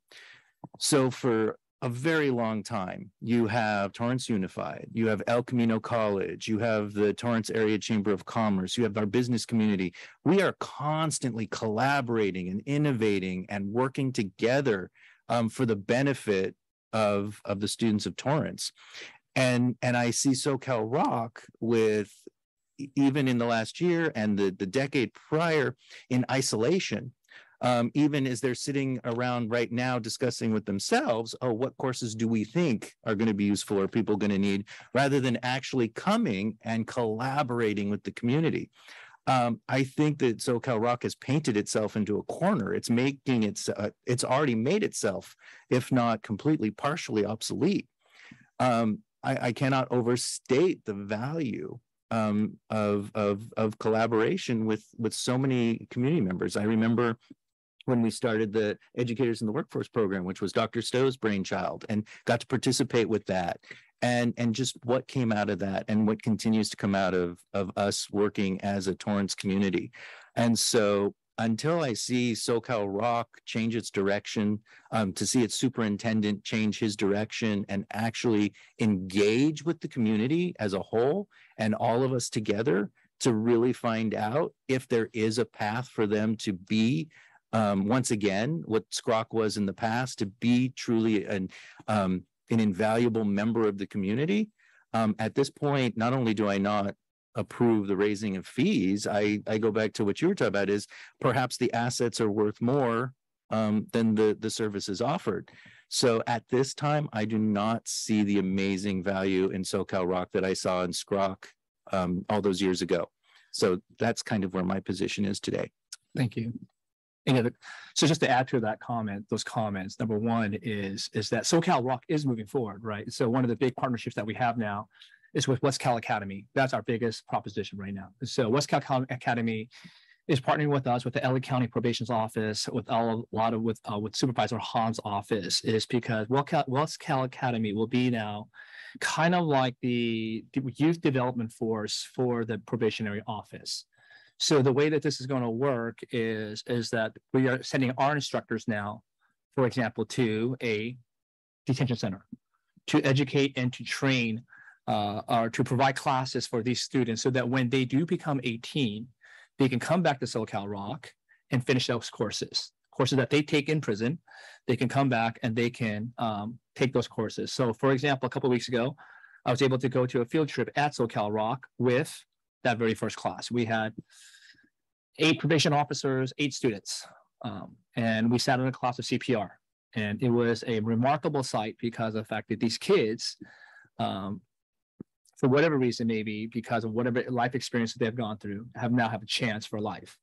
so for a very long time. You have Torrance Unified, you have El Camino College, you have the Torrance Area Chamber of Commerce, you have our business community. We are constantly collaborating and innovating and working together um, for the benefit of, of the students of Torrance. And, and I see SoCal ROC with even in the last year and the, the decade prior in isolation um, even as they're sitting around right now discussing with themselves, oh, what courses do we think are going to be useful or people going to need, rather than actually coming and collaborating with the community. Um, I think that SoCal ROC has painted itself into a corner. It's making its, uh, it's already made itself, if not completely partially obsolete. Um, I, I cannot overstate the value um, of, of, of collaboration with, with so many community members. I remember when we started the Educators in the Workforce program, which was Dr. Stowe's brainchild, and got to participate with that. And, and just what came out of that and what continues to come out of, of us working as a Torrance community. And so until I see SoCal ROC change its direction, um, to see its superintendent change his direction and actually engage with the community as a whole and all of us together to really find out if there is a path for them to be um, once again what SCROC was in the past to be truly an um, an invaluable member of the community. Um, at this point, not only do I not approve the raising of fees, I I go back to what you were talking about is perhaps the assets are worth more um, than the the services offered. So at this time, I do not see the amazing value in SoCal ROC that I saw in SCROC um, all those years ago. So that's kind of where my position is today. Thank you. Other, so just to add to that comment, those comments, number one is, is that SoCal ROC is moving forward, right? So one of the big partnerships that we have now is with West Cal Academy. That's our biggest proposition right now. So West Cal Academy is partnering with us with the LA County Probation's Office, with all, a lot of with uh, with Supervisor Hahn's office, is because West Cal, West Cal Academy will be now kind of like the, the youth development force for the probationary office. So the way that this is going to work is, is that we are sending our instructors now, for example, to a detention center to educate and to train uh, or to provide classes for these students so that when they do become 18, they can come back to SoCal ROC and finish those courses, courses that they take in prison. They can come back and they can um, take those courses. So for example, a couple weeks ago, I was able to go to a field trip at SoCal ROC with that very first class. We had eight probation officers, eight students, um, and we sat in a class of CPR. And it was a remarkable sight because of the fact that these kids, um, for whatever reason, maybe because of whatever life experience they've gone through, have now have a chance for life.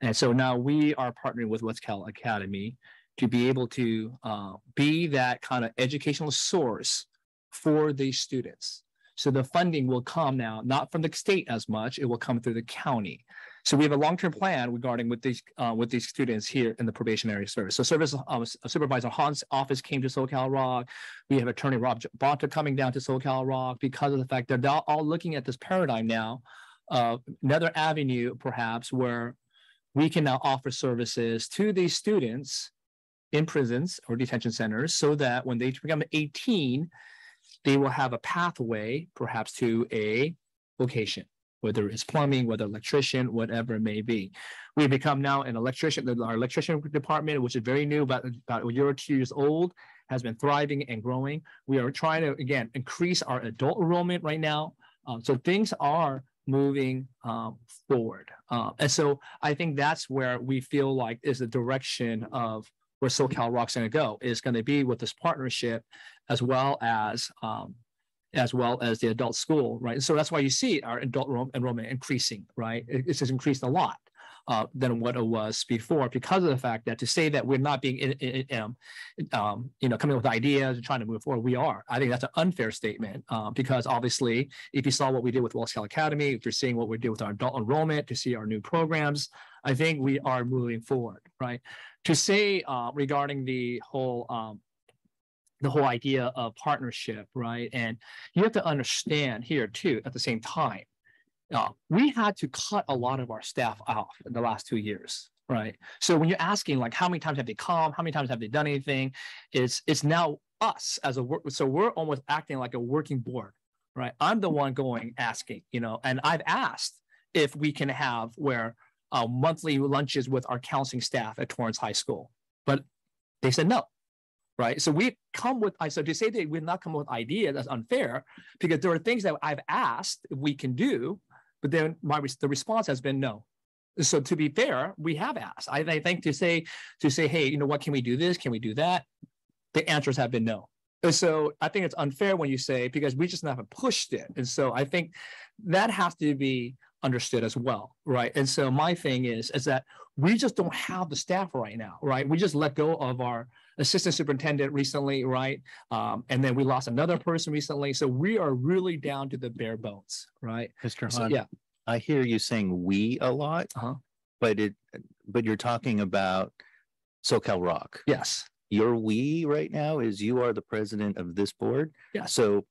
And so now we are partnering with West Cal Academy to be able to uh, be that kind of educational source for these students. So the funding will come now, not from the state as much, it will come through the county. So we have a long-term plan regarding with these uh, with these students here in the probationary service. So service um, supervisor Hahn's office came to SoCal ROC. We have attorney Rob Bonta coming down to SoCal ROC because of the fact that they're all looking at this paradigm now, uh, another avenue perhaps where we can now offer services to these students in prisons or detention centers so that when they become 18, they will have a pathway perhaps to a vocation whether it's plumbing, whether electrician, whatever it may be. We've become now an electrician, our electrician department, which is very new, about, about a year or two years old, has been thriving and growing. We are trying to, again, increase our adult enrollment right now. Um, so things are moving um, forward. Uh, and so I think that's where we feel like is the direction of where SoCal ROC's going to go is going to be with this partnership as well as um, as well as the adult school, right? So that's why you see our adult enrollment increasing, right? It's just increased a lot uh, than what it was before because of the fact that to say that we're not being, in, in, in, um, um, you know, coming up with ideas and trying to move forward, we are. I think that's an unfair statement um, because obviously, if you saw what we did with West Cal Academy, if you're seeing what we did with our adult enrollment, to see our new programs, I think we are moving forward, right? To say uh, regarding the whole um, the whole idea of partnership, right? And you have to understand here too, at the same time, uh, we had to cut a lot of our staff off in the last two years, right? So when you're asking like how many times have they come, how many times have they done anything, it's it's now us as a work, so we're almost acting like a working board, right? I'm the one going asking, you know, and I've asked if we can have where uh, monthly lunches with our counseling staff at Torrance High School, but they said no, right? So we come with, I so to say that we've not come with ideas, that's unfair because there are things that I've asked we can do, but then my the response has been no. So to be fair, we have asked. I, I think to say to say, hey, you know what? Can we do this? Can we do that? The answers have been no. And so I think it's unfair when you say because we just haven't pushed it. And so I think that has to be understood as well, right? And so my thing is is that we just don't have the staff right now, right? We just let go of our assistant superintendent recently, right? Um, and then we lost another person recently. So we are really down to the bare bones, right? Mr. So, yeah. I hear you saying we a lot, Uh-huh. but it, but you're talking about SoCal ROC. Yes. Your we right now is you are the president of this board. Yeah. So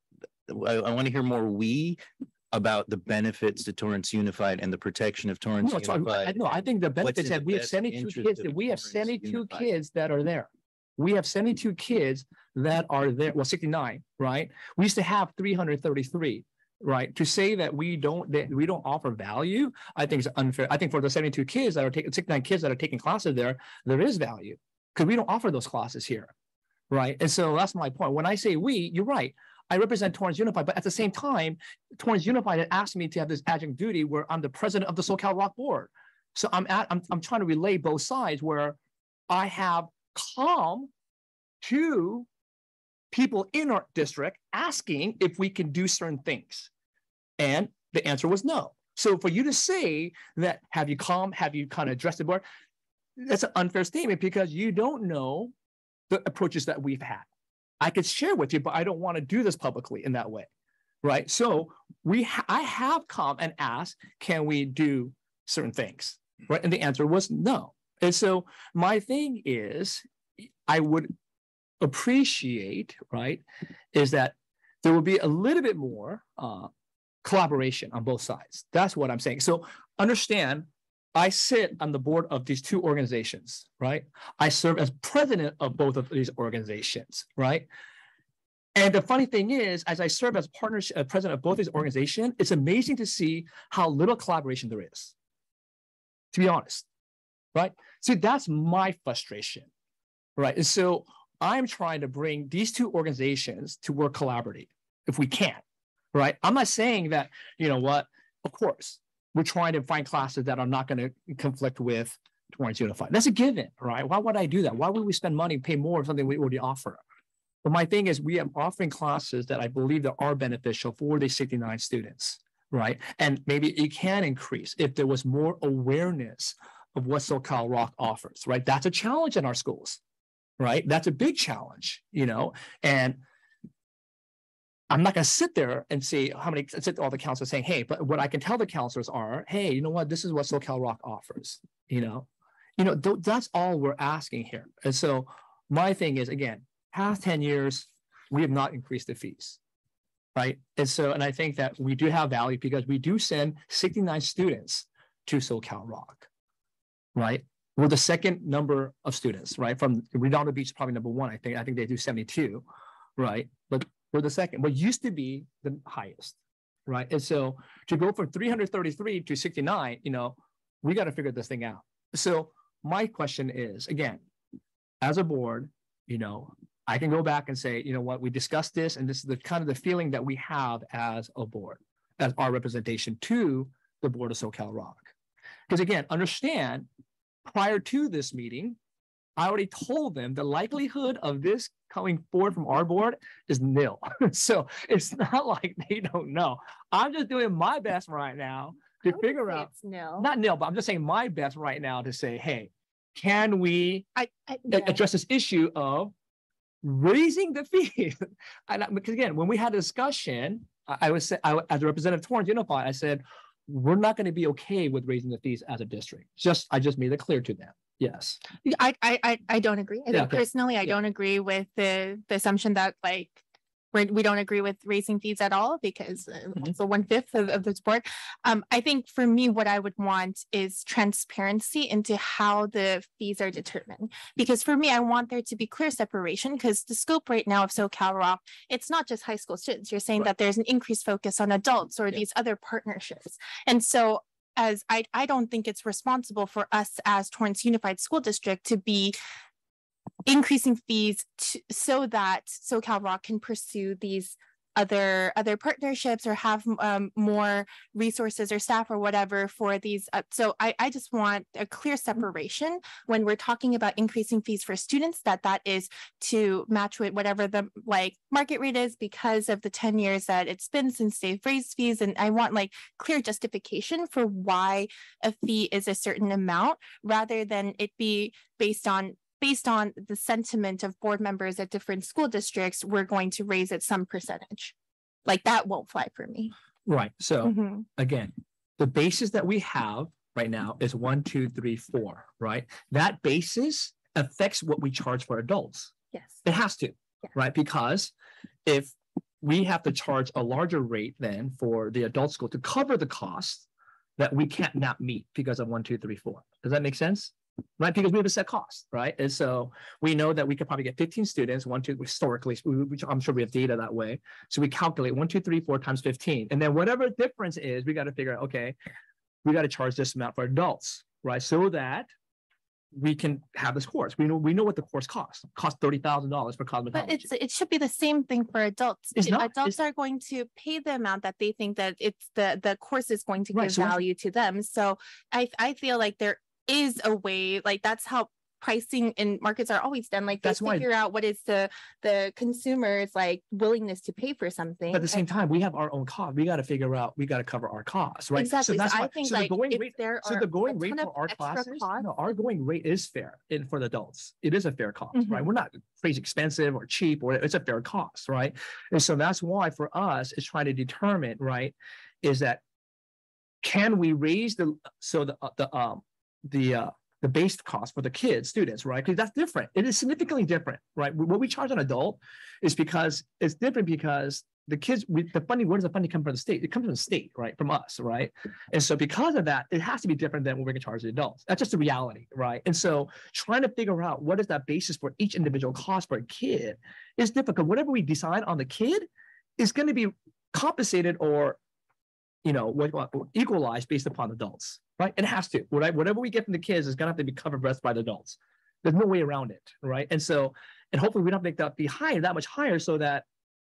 I, I want to hear more we about the benefits to Torrance Unified and the protection of Torrance No, so I, no, I think the benefits that we have seventy-two kids, that we have seventy-two Unified. kids that are there. We have seventy-two kids that are there, well, sixty-nine, right? We used to have three hundred thirty-three, right? To say that we don't, that we don't offer value, I think is unfair. I think for the seventy-two kids that are taking, sixty-nine kids that are taking classes there, there is value. Because we don't offer those classes here, right? And so that's my point. When I say we, you're right. I represent Torrance Unified, but at the same time, Torrance Unified had asked me to have this adjunct duty where I'm the president of the SoCal ROC Board. So I'm at, I'm, I'm trying to relay both sides where I have come to people in our district asking if we can do certain things. And the answer was no. So for you to say that, have you come, have you kind of addressed the board? That's an unfair statement because you don't know the approaches that we've had. I could share with you, but I don't want to do this publicly in that way. Right. So we ha- I have come and asked, can we do certain things? Right. And the answer was no. And so my thing is, I would appreciate, right, is that there will be a little bit more uh, collaboration on both sides. That's what I'm saying. So understand, I sit on the board of these two organizations, right? I serve as president of both of these organizations, right? And the funny thing is, as I serve as partnership uh, president of both these organizations, it's amazing to see how little collaboration there is. To be honest, right? See, that's my frustration, right? And so I'm trying to bring these two organizations to work collaboratively if we can, right? I'm not saying that, you know what, of course, we're trying to find classes that are not going to conflict with Torrance Unified. That's a given, right? Why would I do that? Why would we spend money and pay more for something we already offer? But my thing is, we are offering classes that I believe that are beneficial for the 69 students, right? And maybe it can increase if there was more awareness of what SoCal ROC offers, right? That's a challenge in our schools, right? That's a big challenge, you know, and I'm not going to sit there and see how many sit all the counselors saying, hey, but what I can tell the counselors are, hey, you know what, this is what SoCal ROC offers, you know, you know, th- that's all we're asking here. And so my thing is again, past 10 years, we have not increased the fees. Right. And so, and I think that we do have value because we do send 69 students to SoCal Rock. Right. We're the second number of students, right? From Redondo Beach, probably number one. I think, I think they do 72. Right. But we're the second. What used to be the highest. Right. And so to go from 333 to 69, you know, we got to figure this thing out. So my question is again, as a board, you know, I can go back and say, you know what, we discussed this, and this is the kind of the feeling that we have as a board, as our representation to the board of SoCal ROC. Because again, understand, prior to this meeting, I already told them the likelihood of this coming forward from our board is nil. so it's not like they don't know. I'm just doing my best right now to figure out It's nil. not nil, but I'm just saying my best right now to say, hey, can we I, I, yeah. address this issue of raising the fee? and because again, when we had a discussion, I, I was, I, as a representative of Torrance Unified, I said, we're not going to be okay with raising the fees as a district. Just, I just made it clear to them. Yes. I, I, I, don't agree. I Yeah, okay. personally, I Yeah. don't agree with the, the assumption that like we're, we don't agree with raising fees at all because uh, it's the one fifth of, of this board. Um, I think for me, what I would want is transparency into how the fees are determined. Because for me, I want there to be clear separation because the scope right now of SoCal ROC, it's not just high school students. You're saying Right. that there's an increased focus on adults or Yeah. these other partnerships. And so as I, I don't think it's responsible for us as Torrance Unified School District to be increasing fees to, so that SoCal ROC can pursue these other other partnerships or have um, more resources or staff or whatever for these. Uh, so I, I just want a clear separation when we're talking about increasing fees for students that that is to match with whatever the like market rate is because of the 10 years that it's been since they've raised fees. And I want like clear justification for why a fee is a certain amount rather than it be based on based on the sentiment of board members at different school districts, we're going to raise it some percentage. Like that won't fly for me. Right, so Mhm. again, the basis that we have right now is one, two, three, four, right? That basis affects what we charge for adults. Yes. It has to, Yeah. right? Because if we have to charge a larger rate then for the adult school to cover the cost that we can't not meet because of one, two, three, four. Does that make sense? Right? Because we have a set cost, right? And so we know that we could probably get 15 students, one, two, historically, we- we- I'm sure we have data that way. So we calculate one, two, three, four times 15. And then whatever difference is, we got to figure out, okay, we got to charge this amount for adults, right? So that we can have this course. We know, we know what the course costs, cost $30,000 for cosmetology. But it's, it should be the same thing for adults. It's not. Adults It's- are going to pay the amount that they think that it's the, the course is going to Right, give so that's- value to them. So I, I feel like there is a way, like that's how pricing in markets are always done. Like they That's why- figure out what is the, the consumer's like willingness to pay for something. But at the same time, we have our own cost. We got to figure out, we got to cover our costs, right? Exactly. So that's I why- think so the like going if rate- there So the going rate for our classes, costs- no, our going rate is fair in for the adults. It is a fair cost, right? Mhm. We're not crazy expensive or cheap, or it's a fair cost, right? And so that's why for us, it's trying to determine, right, is that can we raise the, so the, uh, the, um, the, uh, the base cost for the kids, students, right? Because that's different. It is significantly different, right? What we charge an adult is because it's different because the kids, we, the funding, where does the funding come from the state? It comes from the state, right? From us, right? And so because of that, it has to be different than what we're gonna charge the adults. That's just the reality, right? And so trying to figure out what is that basis for each individual cost for a kid is difficult. Whatever we decide on the kid is gonna be compensated or you know, what, what equalized based upon adults, right? It has to, right? Whatever we get from the kids is gonna have to be covered by the adults. There's no way around it, right? And so, and hopefully we don't make that be higher, that much higher, so that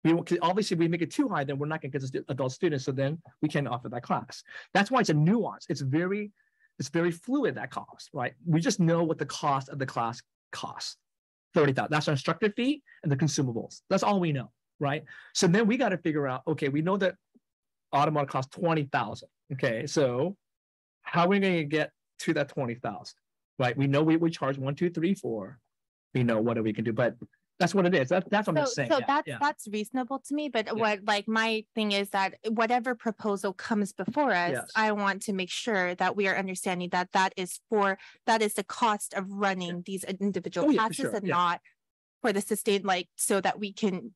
we obviously if we make it too high, then we're not gonna get the adult students, so then we can offer that class. That's why it's a nuance. It's very, it's very fluid, that cost, right? We just know what the cost of the class costs. Thirty thousand, that's our instructor fee and the consumables. That's all we know, right? So then we gotta figure out, okay, we know that automotive costs twenty thousand. Okay, so how are we gonna get to that twenty thousand? Right? We know we would charge one, two, three, four. We know what we can do, but that's what it is. That, that's what I'm saying. so Yeah, that's, yeah. that's reasonable to me, but Yeah. what, like, my thing is that whatever proposal comes before us, Yes. I want to make sure that we are understanding that that is for, that is the cost of running these individual Oh, yeah, for classes sure, and not for the sustain, like, so that we can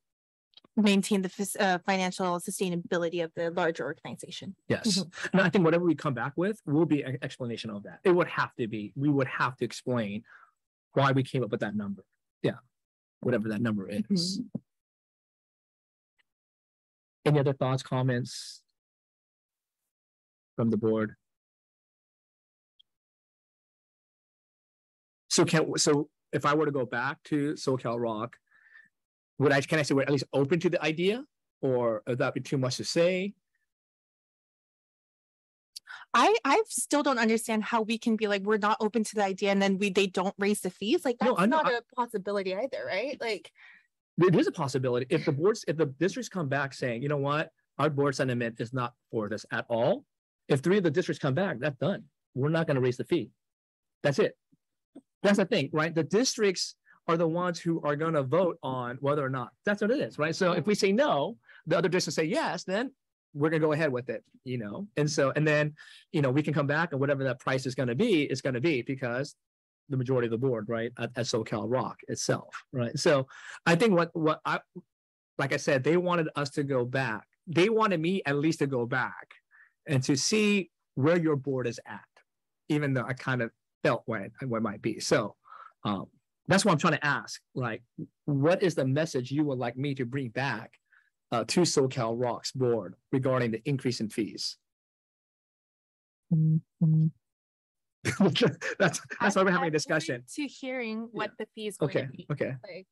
maintain the uh, financial sustainability of the larger organization. Yes, and I think whatever we come back with will be an explanation of that. It would have to be, we would have to explain why we came up with that number. Yeah, whatever that number is. Any other thoughts, comments? From the board? So can, so if I were to go back to SoCal ROC, would I, can I say we're at least open to the idea? Or would that be too much to say? I, I still don't understand how we can be like, we're not open to the idea and then we, they don't raise the fees. Like, No, that's I know, not I- a possibility either, right? Like. It is a possibility. If the boards, if the districts come back saying, you know what, our board sentiment is not for this at all. If three of the districts come back, that's done. We're not gonna raise the fee. That's it. That's the thing, right? The districts are the ones who are gonna vote on whether or not. That's what it is, right? So if we say no, the other districts say yes, then we're gonna go ahead with it, you know? And so, and then, you know, we can come back and whatever that price is gonna be, is gonna be because the majority of the board, right, at, at SoCal ROC itself, right? So I think what, what I, like I said, they wanted us to go back. They wanted me at least to go back and to see where your board is at, even though I kind of felt what, what might be. So um, that's what I'm trying to ask. Like, what is the message you would like me to bring back uh, to SoCal ROC's board regarding the increase in fees? that's that's why we're having a discussion. To hearing what the fees. going Okay, to be, okay. like,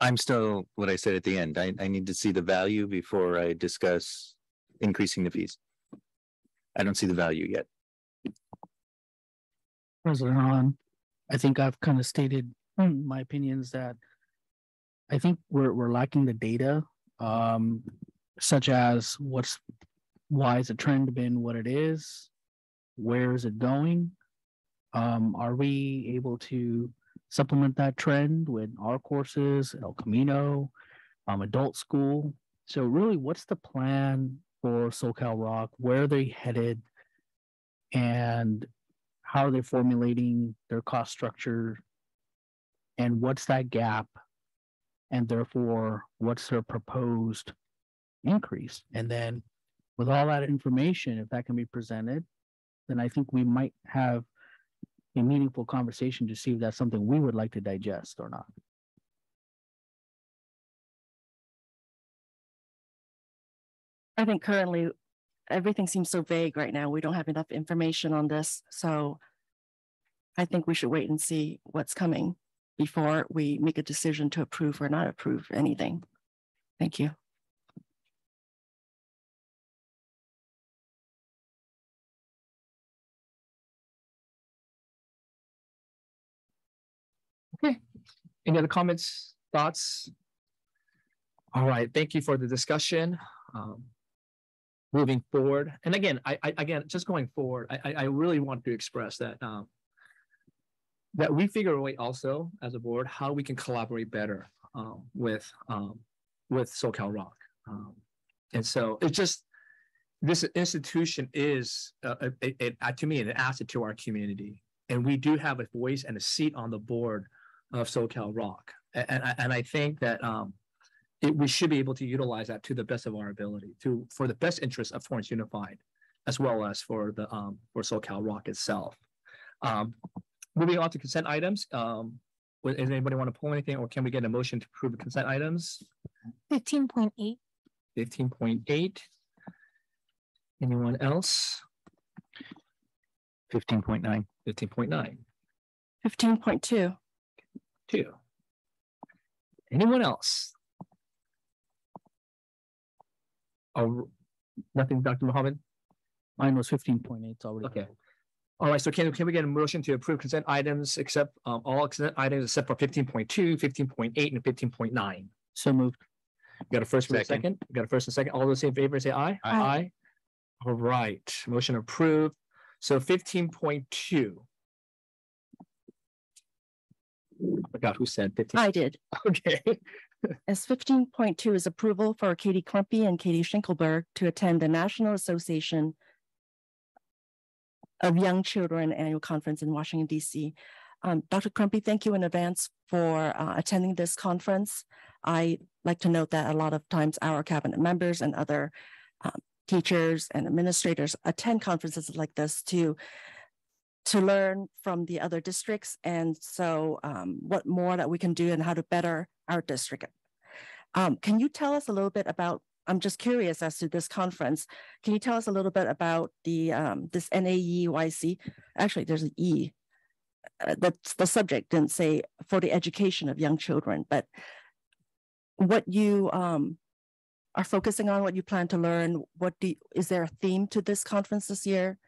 I'm still, what I said at the end, I, I need to see the value before I discuss increasing the fees. I don't see the value yet. President Hahn, I think I've kind of stated mm, my opinions that I think we're, we're lacking the data, um, such as what's, why has the trend been what it is? Where is it going? Um, are we able to supplement that trend with our courses, El Camino, um, adult school? So really, what's the plan for SoCal ROC? Where are they headed? And how are they formulating their cost structure? And what's that gap? And therefore, what's their proposed increase? And then with all that information, if that can be presented, then I think we might have a meaningful conversation to see if that's something we would like to digest or not. I think currently, everything seems so vague right now. We don't have enough information on this, so I think we should wait and see what's coming before we make a decision to approve or not approve anything. Thank you. Okay. Any other comments, thoughts? All right, thank you for the discussion. Um, moving forward, and again, I, I again, just going forward, I, I, really want to express that um, that we figure a way also as a board how we can collaborate better um, with um, with SoCal ROC, um, and so it's just this institution is uh, to me an asset to our community, and we do have a voice and a seat on the board of SoCal ROC. And, and, and I think that um, it, we should be able to utilize that to the best of our ability to for the best interest of Torrance Unified, as well as for the um, for SoCal ROC itself. Um, moving on to consent items. Um, does anybody want to pull anything, or can we get a motion to approve the consent items? Fifteen point eight. Fifteen point eight. Anyone else? Fifteen point nine. Fifteen point nine. Fifteen point two. Two. Anyone else? Oh, nothing, Dr. Mohammed? Mine was fifteen point eight already. Okay. All right, so can, can we get a motion to approve consent items except, um, all consent items except for 15.2, 15.8, and fifteen point nine? So moved. Got a first and a Second. second? Got a first and second? All those in favor say aye? Aye. All right, motion approved. So fifteen point two. I forgot who said fifteen. I did. Okay. As fifteen point two is approval for Katie Clumpy and Katie Schinkelberg to attend the National Association of Young Children Annual Conference in Washington DC. Um, Dr. Crumpy, thank you in advance for uh, attending this conference. I like to note that a lot of times our cabinet members and other um, teachers and administrators attend conferences like this to to learn from the other districts and so um, what more that we can do and how to better our district. Um, can you tell us a little bit about, I'm just curious as to this conference. Can you tell us a little bit about the um, this NAEYC? Actually, there's an E. Uh, that's the subject didn't say for the education of young children, but what you um, are focusing on, what you plan to learn, what do, is there a theme to this conference this year?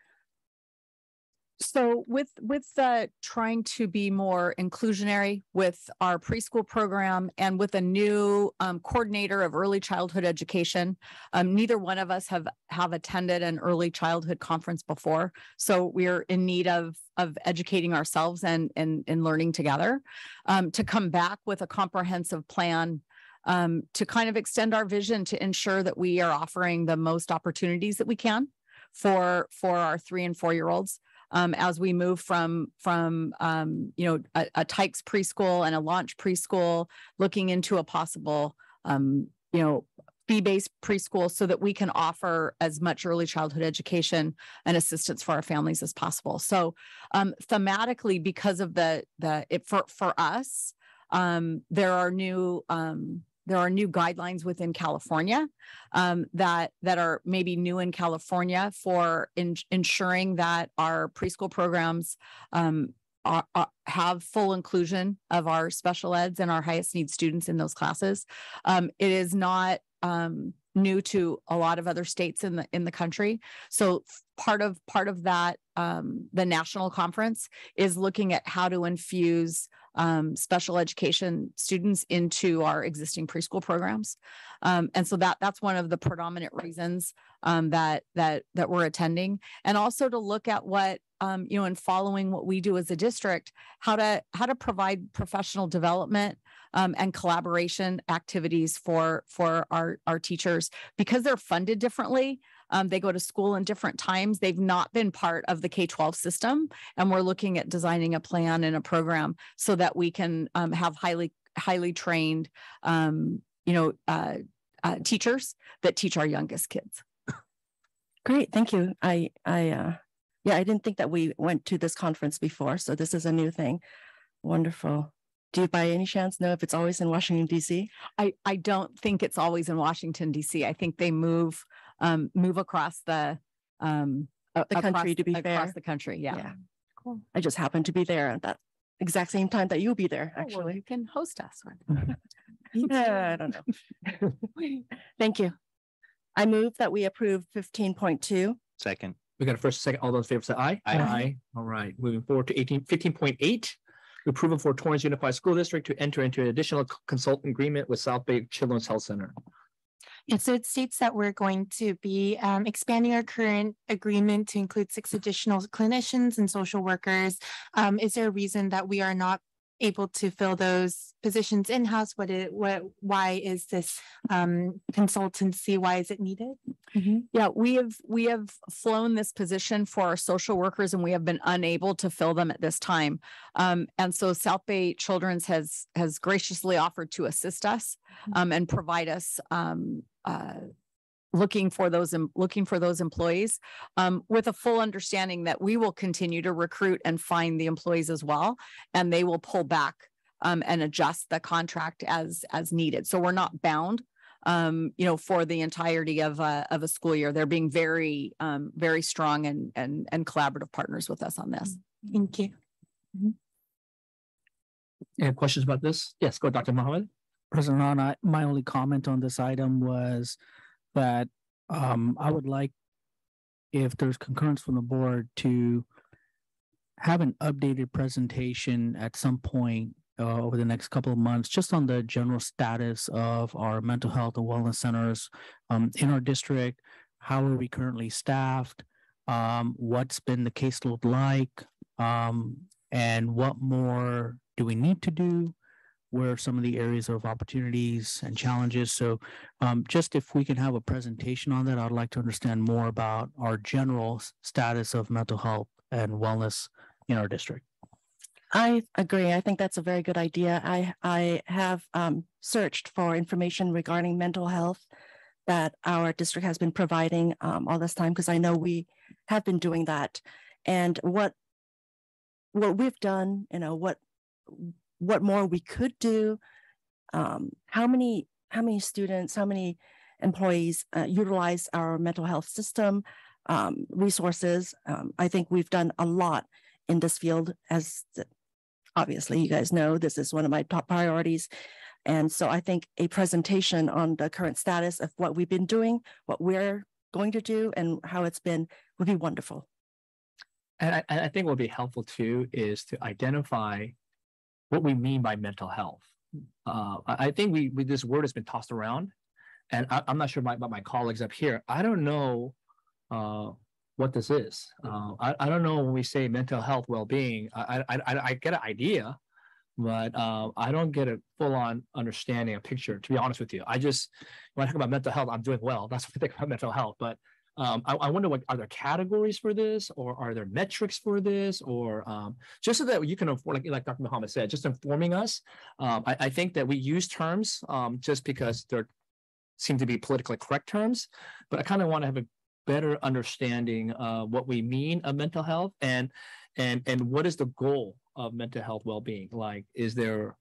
So with with uh, trying to be more inclusionary with our preschool program and with a new um, coordinator of early childhood education, um, neither one of us have have attended an early childhood conference before, so we're in need of of educating ourselves and and and learning together um, to come back with a comprehensive plan um, to kind of extend our vision to ensure that we are offering the most opportunities that we can for for our three and four year olds um, as we move from from um, you know a, a Tykes preschool and a launch preschool, looking into a possible um, you know fee-based preschool so that we can offer as much early childhood education and assistance for our families as possible. So um, thematically, because of the the it for for us, um, there are new um, there are new guidelines within California um, that that are maybe new in California for in, ensuring that our preschool programs um, are, are- have full inclusion of our special eds and our highest need students in those classes. Um, it is not um, new to a lot of other states in the in the country. So part of part of that um, the national conference is looking at how to infuse um, special education students into our existing preschool programs. Um, and so that that's one of the predominant reasons um, that that that we're attending, and also to look at what um, you know, and following what we do as a district, how to how to provide professional development um, and collaboration activities for for our our teachers because they're funded differently. Um, they go to school in different times. They've not been part of the K 12 system. And we're looking at designing a plan and a program so that we can um, have highly, highly trained, um, you know, uh, uh, teachers that teach our youngest kids. Great, thank you. I, I, uh, yeah, I didn't think that we went to this conference before, so this is a new thing. Wonderful. Do you by any chance know if it's always in Washington DC? I, I don't think it's always in Washington DC. I think they move um, move across the um, a- The country, across- to be across fair. the country. Yeah. Cool. I just happened to be there at that exact same time that you'll be there, Oh, well, actually. you can host us. one. Yeah, I don't know. Thank you. I move that we approve fifteen point two. Second. We got a first, second, all those in favor say aye. Aye. Aye. All right, moving forward to 18 15.8. Approval for Torrance Unified School District to enter into an additional c- consultant agreement with South Bay Children's Health Center. So it states that we're going to be um, expanding our current agreement to include six additional clinicians and social workers. Um, is there a reason that we are not able to fill those positions in-house? What it, what, why is this um, consultancy? Why is it needed? Yeah, we have, we have flown this position for our social workers and we have been unable to fill them at this time. Um, and so South Bay Children's has, has graciously offered to assist us um, and provide us um, uh, looking for those, em- looking for those employees um, with a full understanding that we will continue to recruit and find the employees as well. And they will pull back um, and adjust the contract as, as needed. So we're not bound um, you know, for the entirety of a, of a school year. They're being very, um, very strong and, and, and collaborative partners with us on this. Thank you. Any questions about this? Yes, go Dr. Mohammed. President Ron, I, my only comment on this item was that um, I would like if there's concurrence from the board to have an updated presentation at some point uh, over the next couple of months, just on the general status of our mental health and wellness centers um, in our district. How are we currently staffed? Um, what's been the caseload like? Um, and what more do we need to do? Where are some of the areas of opportunities and challenges. So um, just if we can have a presentation on that, I'd like to understand more about our general status of mental health and wellness in our district. I agree. I think that's a very good idea. I, I have um, searched for information regarding mental health that our district has been providing um, all this time, because I know we have been doing that. And what, what we've done, you know, what, what more we could do, um, how many, how many students, how many employees uh, utilize our mental health system, um, resources. Um, I think we've done a lot in this field as obviously you guys know this is one of my top priorities. And so I think a presentation on the current status of what we've been doing, what we're going to do and how it's been would be wonderful. And I, I think what would be helpful too is to identify what we mean by mental health. Uh, I, think we, we, this word has been tossed around and I, I'm not sure about, my colleagues up here. I don't know, uh, what this is. Uh, I, I don't know when we say mental health, well-being, I, I, I, I get an idea, but, uh, I don't get a full-on understanding, a picture, to be honest with you. I just, when I talk about mental health, I'm doing well. That's what I think about mental health, but Um, I, I wonder what, are there categories for this or are there metrics for this? Or, um, just so that you can, afford- like, like Dr. Muhammad said, just informing us. Um, I, I think that we use terms, um, just because they're seem to be politically correct terms, but I kind of want to have a better understanding of what we mean of mental health and and and what is the goal of mental health well-being like is there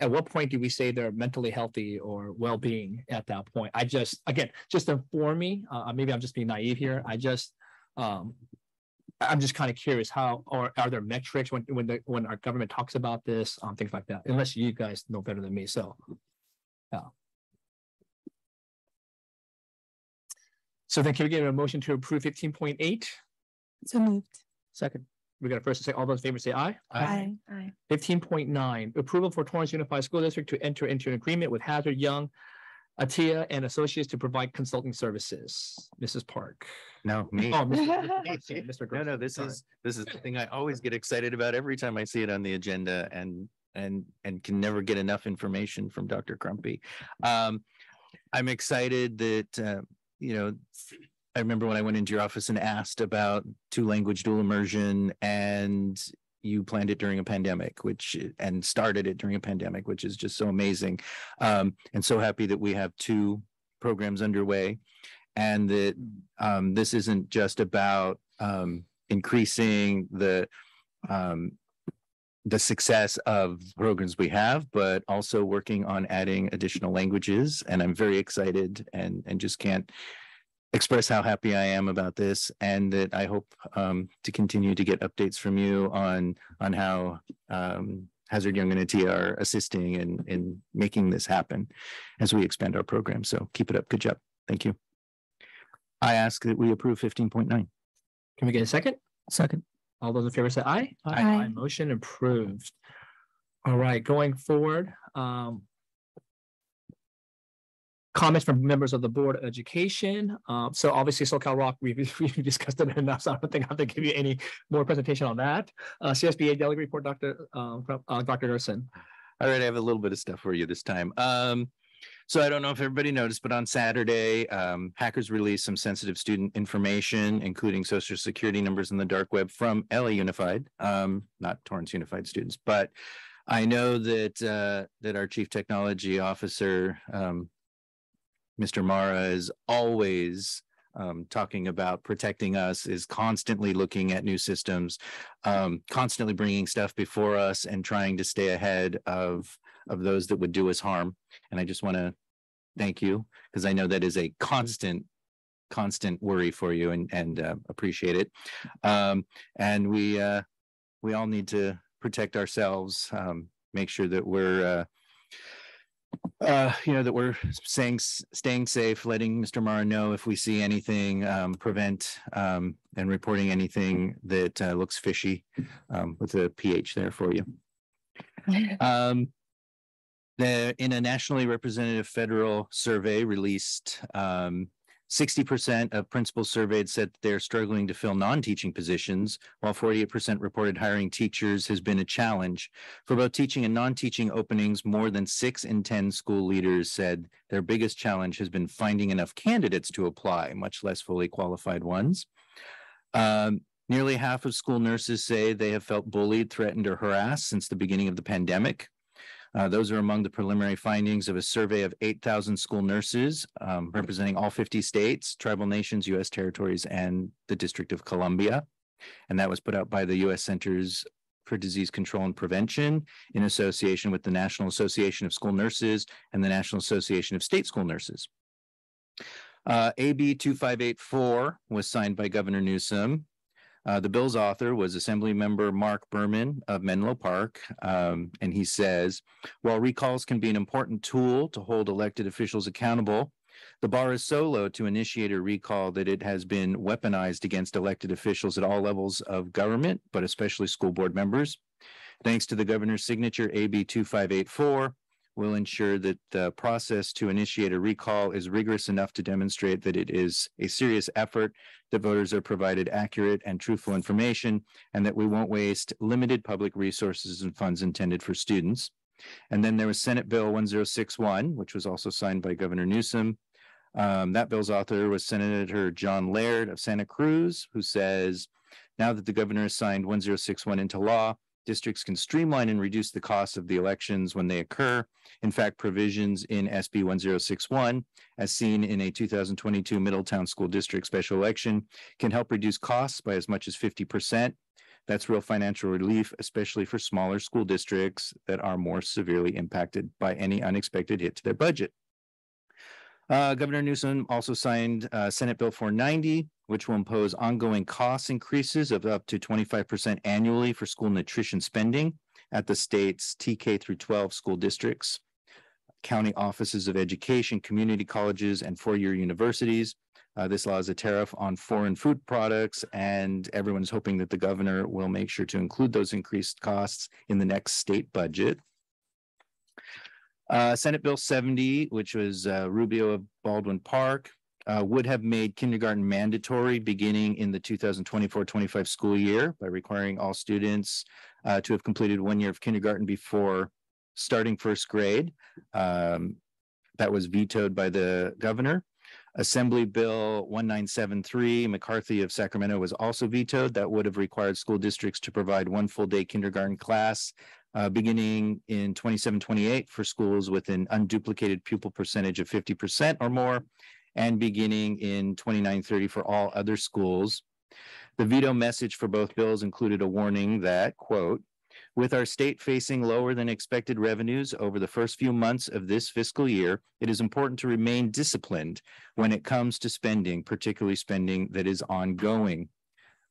at what point do we say they're mentally healthy or well-being at that point? I just again just inform me uh, maybe i'm just being naive here. I just um i'm just kind of curious how or are there metrics when when the when our government talks about this um things like that unless you guys know better than me so yeah. So then can we get a motion to approve fifteen point eight? So moved. second we got a first to say all those in favor say aye Aye. Aye. Fifteen point nine, approval for Torrance Unified School District to enter into an agreement with Hazard Young, Attea and Associates to provide consulting services. Mrs. Park. No, me. Oh, Mr. Mr. Mr. No, Gross, no, this sorry. is, this is the thing I always get excited about every time I see it on the agenda and, and, and can never get enough information from Dr. Crumpy. Um, I'm excited that, uh, you know, I remember when I went into your office and asked about two language dual immersion and you planned it during a pandemic, which, and started it during a pandemic, which is just so amazing. Um, and so happy that we have two programs underway and that um, this isn't just about um, increasing the um, the success of programs we have, but also working on adding additional languages. And I'm very excited and and just can't express how happy I am about this, and that I hope um, to continue to get updates from you on on how um, Hazard Young and Attea are assisting in in making this happen as we expand our program. So keep it up. Good job. Thank you. I ask that we approve fifteen point nine. Can we get a second? Second. All those in favor say aye. Aye. Motion approved. All right, going forward, um. Comments from members of the Board of Education. Um, so obviously SoCal ROC, we've, we've discussed it enough, so I don't think I have to give you any more presentation on that. Uh, CSBA Delegate Report, Dr. Um, from- uh, Dr. Gerson. All right, I have a little bit of stuff for you this time. Um, so I don't know if everybody noticed, but on Saturday, um, hackers released some sensitive student information, including social security numbers in the dark web from LA Unified, um, not Torrance Unified students, but I know that, uh, that our chief technology officer, um, Mr. Mara is always, um, talking about protecting us, is constantly looking at new systems, um, constantly bringing stuff before us and trying to stay ahead of, of those that would do us harm. And I just want to thank you because I know that is a constant, constant worry for you and, and uh, appreciate it. Um, and we, uh, we all need to protect ourselves, um, make sure that we're, uh, uh, you know, that we're staying, s- staying safe, letting Mr. Mara know if we see anything, um, prevent, um, and reporting anything that, uh, looks fishy, um, with a PH there for you. Um, the, in a nationally representative federal survey released, um, sixty percent of principals surveyed said they're struggling to fill non-teaching positions, while forty-eight percent reported hiring teachers has been a challenge. For both teaching and non-teaching openings, more than six in ten school leaders said their biggest challenge has been finding enough candidates to apply, much less fully qualified ones. Um, nearly half of school nurses say they have felt bullied, threatened, or harassed since the beginning of the pandemic. Uh, those are among the preliminary findings of a survey of eight thousand school nurses um, representing all fifty states, tribal nations, U.S. territories, and the District of Columbia. And that was put out by the U.S. Centers for Disease Control and Prevention in association with the National Association of School Nurses and the National Association of State School Nurses. Uh, AB two five eight four was signed by Governor Newsom. Uh, the bill's author was Assembly Member Marc Berman of Menlo Park, um, and he says, while recalls can be an important tool to hold elected officials accountable, the bar is so low to initiate a recall that it has been weaponized against elected officials at all levels of government, but especially school board members. Thanks to the governor's signature, AB two five eight four will ensure that the process to initiate a recall is rigorous enough to demonstrate that it is a serious effort, that voters are provided accurate and truthful information, and that we won't waste limited public resources and funds intended for students. And then there was Senate Bill one zero six one, which was also signed by Governor Newsom. Um, that bill's author was Senator John Laird of Santa Cruz, who says, now that the governor has signed one zero six one into law, districts can streamline and reduce the cost of the elections when they occur. In fact, provisions in SB one zero six one, as seen in a two thousand twenty-two Middletown School District special election, can help reduce costs by as much as fifty percent. That's real financial relief, especially for smaller school districts that are more severely impacted by any unexpected hit to their budget. Uh, Governor Newsom also signed uh, Senate Bill 490, which will impose ongoing cost increases of up to 25% annually for school nutrition spending at the state's TK through 12 school districts, county offices of education, community colleges, and four-year universities. Uh, this law is a tariff on foreign food products, and everyone's hoping that the governor will make sure to include those increased costs in the next state budget. Uh, Senate Bill seventy, which was uh, Rubio of Baldwin Park, uh, would have made kindergarten mandatory beginning in the 2024-25 school year by requiring all students uh, to have completed one year of kindergarten before starting first grade. Um, that was vetoed by the governor. Assembly Bill 1973, McCarty of Sacramento was also vetoed. That would have required school districts to provide one full day kindergarten class uh, beginning in 27-28 for schools with an unduplicated pupil percentage of 50% or more, and beginning in 29-30 for all other schools. The veto message for both bills included a warning that, quote, with our state facing lower than expected revenues over the first few months of this fiscal year, it is important to remain disciplined when it comes to spending, particularly spending that is ongoing.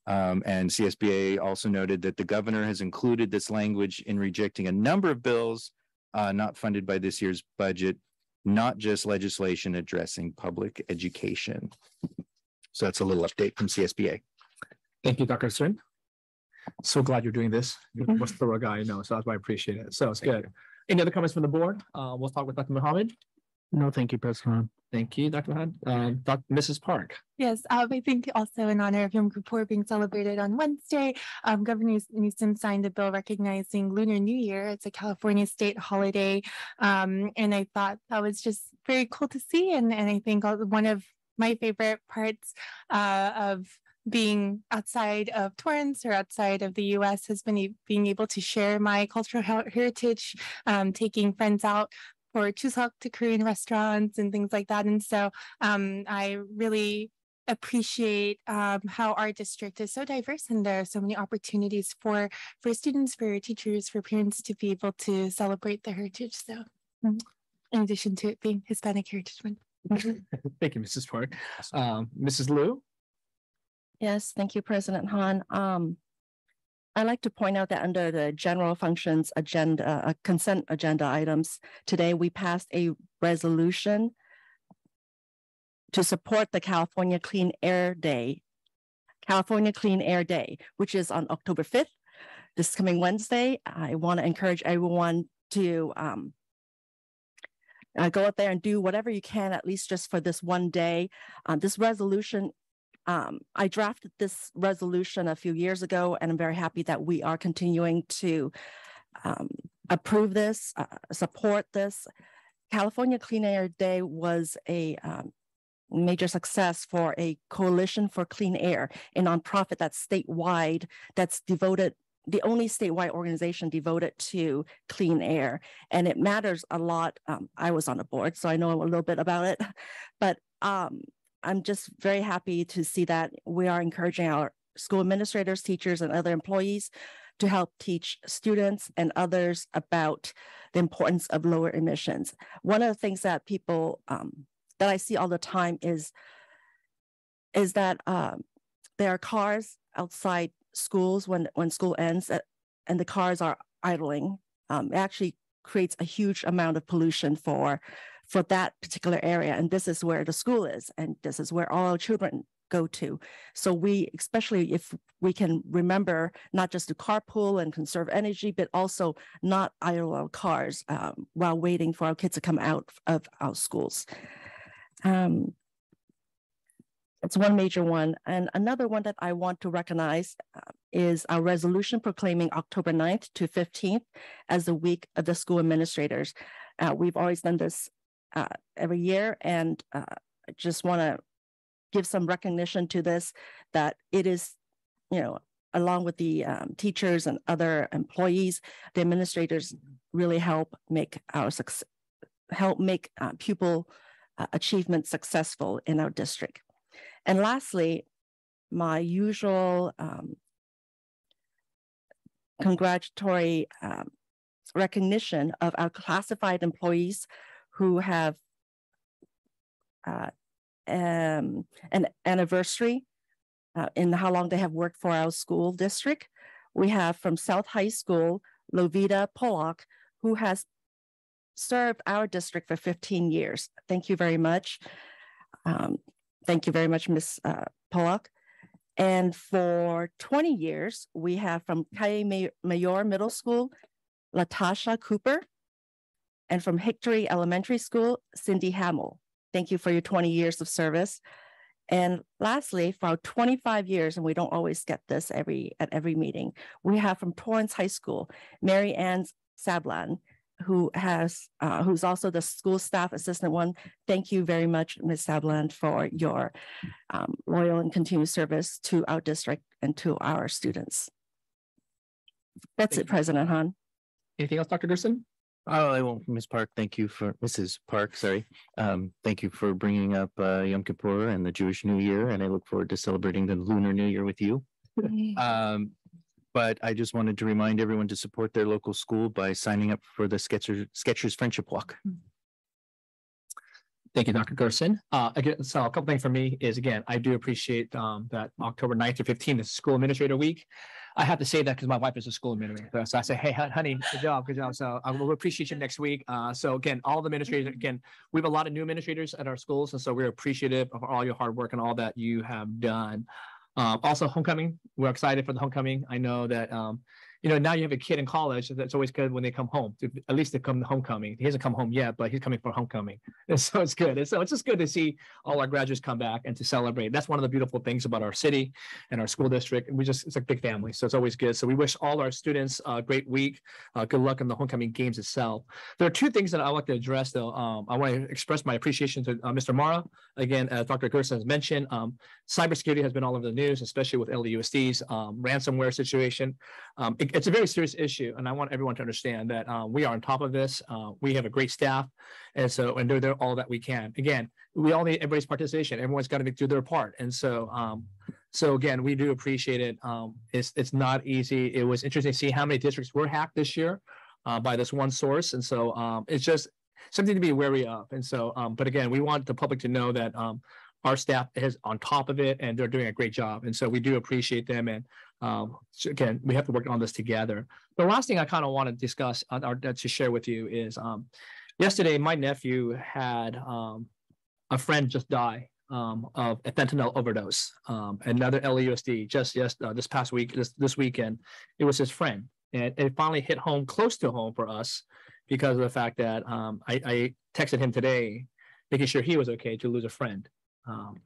Um, and CSBA also noted that the governor has included this language in rejecting a number of bills uh, not funded by this year's budget, not just legislation addressing public education. So that's a little update from CSBA. Thank you, Dr. Stern. So glad you're doing this. You're the most thorough guy I know, so that's why I appreciate it. So it's good. Any other comments from the board? Uh, we'll start with Dr. Mohammed. No, thank you, President. Thank you, Dr. Mohammed. Um, Doc- Mrs. Park. Yes, um, I think also in honor of Yom Kippur being celebrated on Wednesday, um, Governor Newsom signed a bill recognizing Lunar New Year. It's a California state holiday. Um, and I thought that was just very cool to see. And, and I think one of my favorite parts uh, of being outside of Torrance or outside of the US has been e- being able to share my cultural heritage, um, taking friends out for Chuseok to Korean restaurants and things like that. And so um, I really appreciate um, how our district is so diverse and there are so many opportunities for for students, for teachers, for parents to be able to celebrate their heritage. So mm, in addition to it being Hispanic Heritage Month. Thank you, Mrs. Park. Um, Mrs. Lieu. Yes, thank you, President Hahn. I'd like to point out that under the general functions agenda, uh, consent agenda items, today we passed a resolution to support the California Clean Air Day, California Clean Air Day, which is on October fifth, this coming Wednesday. I want to encourage everyone to um, uh, go out there and do whatever you can, at least just for this one day. Uh, this resolution um, I drafted this resolution a few years ago, and I'm very happy that we are continuing to um, approve this, uh, support this. California Clean Air Day was a um, major success for a coalition for clean air, a nonprofit that's statewide, that's devoted the only statewide organization devoted to clean air. And it matters a lot. Um, I was on the board, so I know a little bit about it. But um, I'm just very happy to see that we are encouraging our school administrators, teachers, and other employees to help teach students and others about the importance of lower emissions. One of the things that people um, that I see all the time is is that um, there are cars outside schools when when school ends, uh, and the cars are idling. Um, it actually creates a huge amount of pollution for for that particular area. And this is where the school is, and this is where all our children go to. So we, especially if we can remember not just to carpool and conserve energy, but also not idle our cars um, while waiting for our kids to come out of our schools. Um, it's one major one. And another one that I want to recognize uh, is our resolution proclaiming October 9th to 15th as the week of the school administrators. Uh, we've always done this uh, every year and uh, just want to give some recognition to this, that it is, you know, along with the um, teachers and other employees, the administrators really help make our success, help make uh, pupil uh, achievement successful in our district. And lastly, my usual um, congratulatory um, recognition of our classified employees who have uh, um, an anniversary uh, in how long they have worked for our school district. We have from South High School, Lovita Pollock, who has served our district for 15 years. Thank you very much. Um, thank you very much, Ms. Uh, Pollock. And for 20 years, we have from Calle Mayor Middle School, Latasha Cooper. And from Hickory Elementary School, Cindy Hamill. Thank you for your 20 years of service. And lastly, for our 25 years, and we don't always get this every at every meeting, we have from Torrance High School, Mary Ann Sablan, who has uh, who's also the school staff assistant one. Thank you very much, Ms. Sablan, for your um, loyal and continuous service to our district and to our students. That's Thank it, President Hahn. Anything else, Dr. Gerson? Oh, I won't, Ms. Park, thank you for, Mrs. Park, sorry. Um, thank you for bringing up uh, Yom Kippur and the Jewish New Year, and I look forward to celebrating the Lunar New Year with you. Um, but I just wanted to remind everyone to support their local school by signing up for the Skechers, Skechers Friendship Walk. Thank you, Dr. Gerson. Uh, again, so a couple things for me is again, I do appreciate um, that October 9th to 15th is School Administrator Week. I have to say that because my wife is a school administrator. So I say, hey, honey, good job, good job. So I will appreciate you next week. Uh, so again, all the administrators, again, we have a lot of new administrators at our schools. And so we're appreciative of all your hard work and all that you have done. Um, also, homecoming. We're excited for the homecoming. I know that um, you know, now you have a kid in college. That's always good when they come home. To, at least they come homecoming. He hasn't come home yet, but he's coming for homecoming. And so it's good. And so it's just good to see all our graduates come back and to celebrate. That's one of the beautiful things about our city and our school district. We just, it's a big family. So it's always good. So we wish all our students a great week. Uh, good luck in the homecoming games itself. There are two things that I like to address though. Um, I want to express my appreciation to uh, Mr. Mara. Again, as Dr. Gerson has mentioned, um, cybersecurity has been all over the news, especially with LAUSD's um, ransomware situation. Um, it, it's a very serious issue, and I want everyone to understand that uh, we are on top of this. Uh, we have a great staff, and so and they're, all that we can. Again, we all need everybody's participation. Everyone's got to do their part, and so um, so again, we do appreciate it. Um, it's it's not easy. It was interesting to see how many districts were hacked this year uh, by this one source, and so um, it's just something to be wary of. And so, um, but again, we want the public to know that um, our staff is on top of it and they're doing a great job. And so we do appreciate them. And um, so again, we have to work on this together. The last thing I kind of want to discuss uh, or to share with you is um, yesterday, my nephew had um, a friend just die um, of a fentanyl overdose. Um, another LAUSD just uh, this past week this this weekend, it was his friend, and it finally hit home close to home for us because of the fact that um, I, I texted him today, making sure he was okay to lose a friend. Um,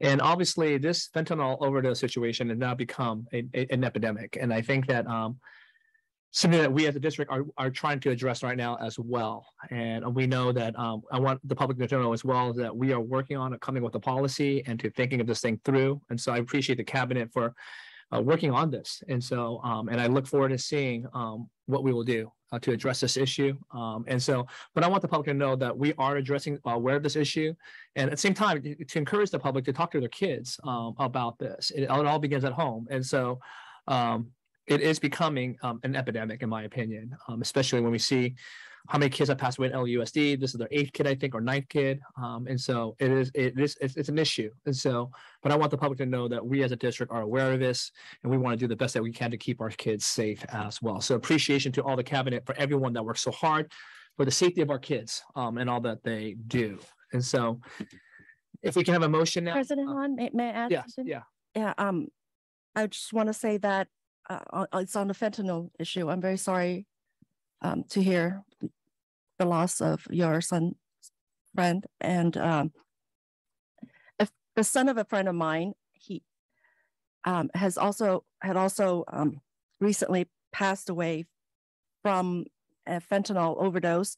and obviously, this fentanyl overdose situation has now become a, a, an epidemic. And I think that um, something that we as a district are, are trying to address right now as well. And we know that um, I want the public to know as well that we are working on coming with a policy and to thinking of this thing through. And so I appreciate the cabinet for uh, working on this. And so, um, and I look forward to seeing um, what we will do uh, to address this issue. Um, and so, but I want the public to know that we are addressing, uh, aware of this issue. And at the same time, to encourage the public to talk to their kids um, about this. It, it, all begins at home. And so, um, it is becoming um, an epidemic, in my opinion, especially when we see how many kids have passed away in LUSD. This is their eighth kid, I think, or ninth kid. Um, and so it is, it is, it's, it's, an issue. And so, but I want the public to know that we as a district are aware of this and we want to do the best that we can to keep our kids safe as well. So appreciation to all the cabinet for everyone that works so hard for the safety of our kids um, and all that they do. And so if we can have a motion now. President Hahn, may, may I add? Yeah, something? yeah. Yeah, um, I just want to say that uh, it's on the fentanyl issue. I'm very sorry um, to hear the loss of your son friend. And um, if the son of a friend of mine he um, has also had also um, recently passed away from a fentanyl overdose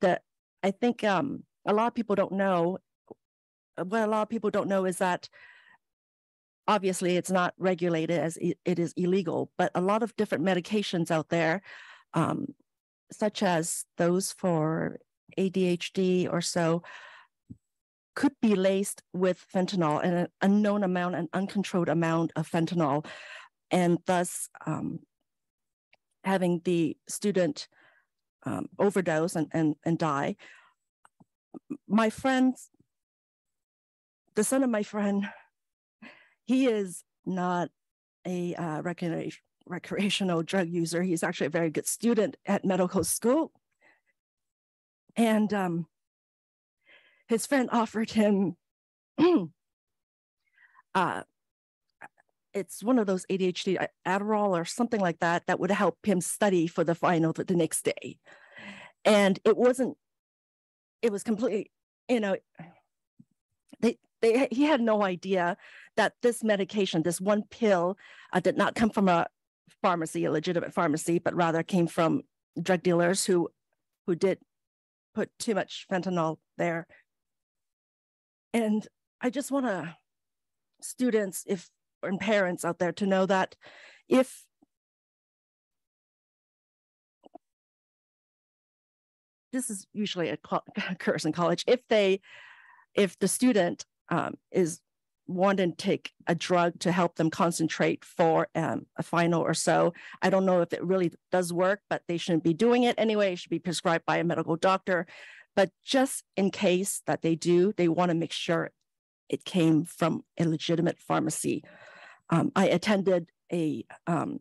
that i think um, a lot of people don't know. What a lot of people don't know is that obviously it's not regulated as it is illegal, but a lot of different medications out there, um, such as those for ADHD or so, could be laced with fentanyl and an unknown amount, an uncontrolled amount of fentanyl, and thus um, having the student um, overdose and, and, and die. My friend, the son of my friend, he is not a uh, recreation, recreational drug user. He's actually a very good student at medical school. And um, his friend offered him uh, it's one of those ADHD uh, Adderall or something like that that would help him study for the final the next day. And it wasn't, it was completely, you know, they, they, he had no idea that this medication, this one pill, uh, did not come from a pharmacy, a legitimate pharmacy, but rather came from drug dealers who, who did put too much fentanyl there. And I just want to students, if and parents out there to know that if this is usually a co- occurs in college, if they, if the student um, is wanting to take a drug to help them concentrate for um, a final or so, I don't know if it really does work, but they shouldn't be doing it anyway. It should be prescribed by a medical doctor. But just in case that they do, they want to make sure it came from a legitimate pharmacy. Um, I attended a um,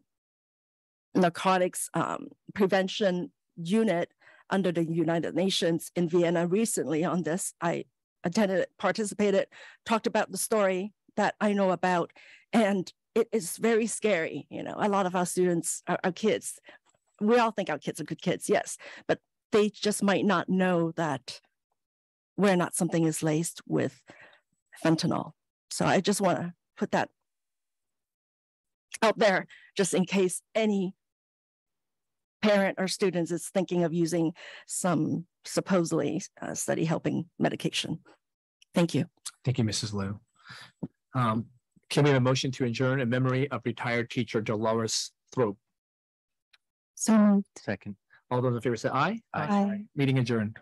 narcotics um, prevention unit under the United Nations in Vienna recently on this. I attended it, participated, talked about the story that I know about, and it is very scary. You know, a lot of our students, our, our kids, we all think our kids are good kids, yes, but they just might not know that where not something is laced with fentanyl. So I just want to put that out there just in case any parent or students is thinking of using some supposedly uh, study helping medication. Thank you. Thank you, Mrs. Lieu. Um, can we have a motion to adjourn in memory of retired teacher Dolores Thrope? So moved. Second. All those in favor say aye. Aye. Meeting adjourned.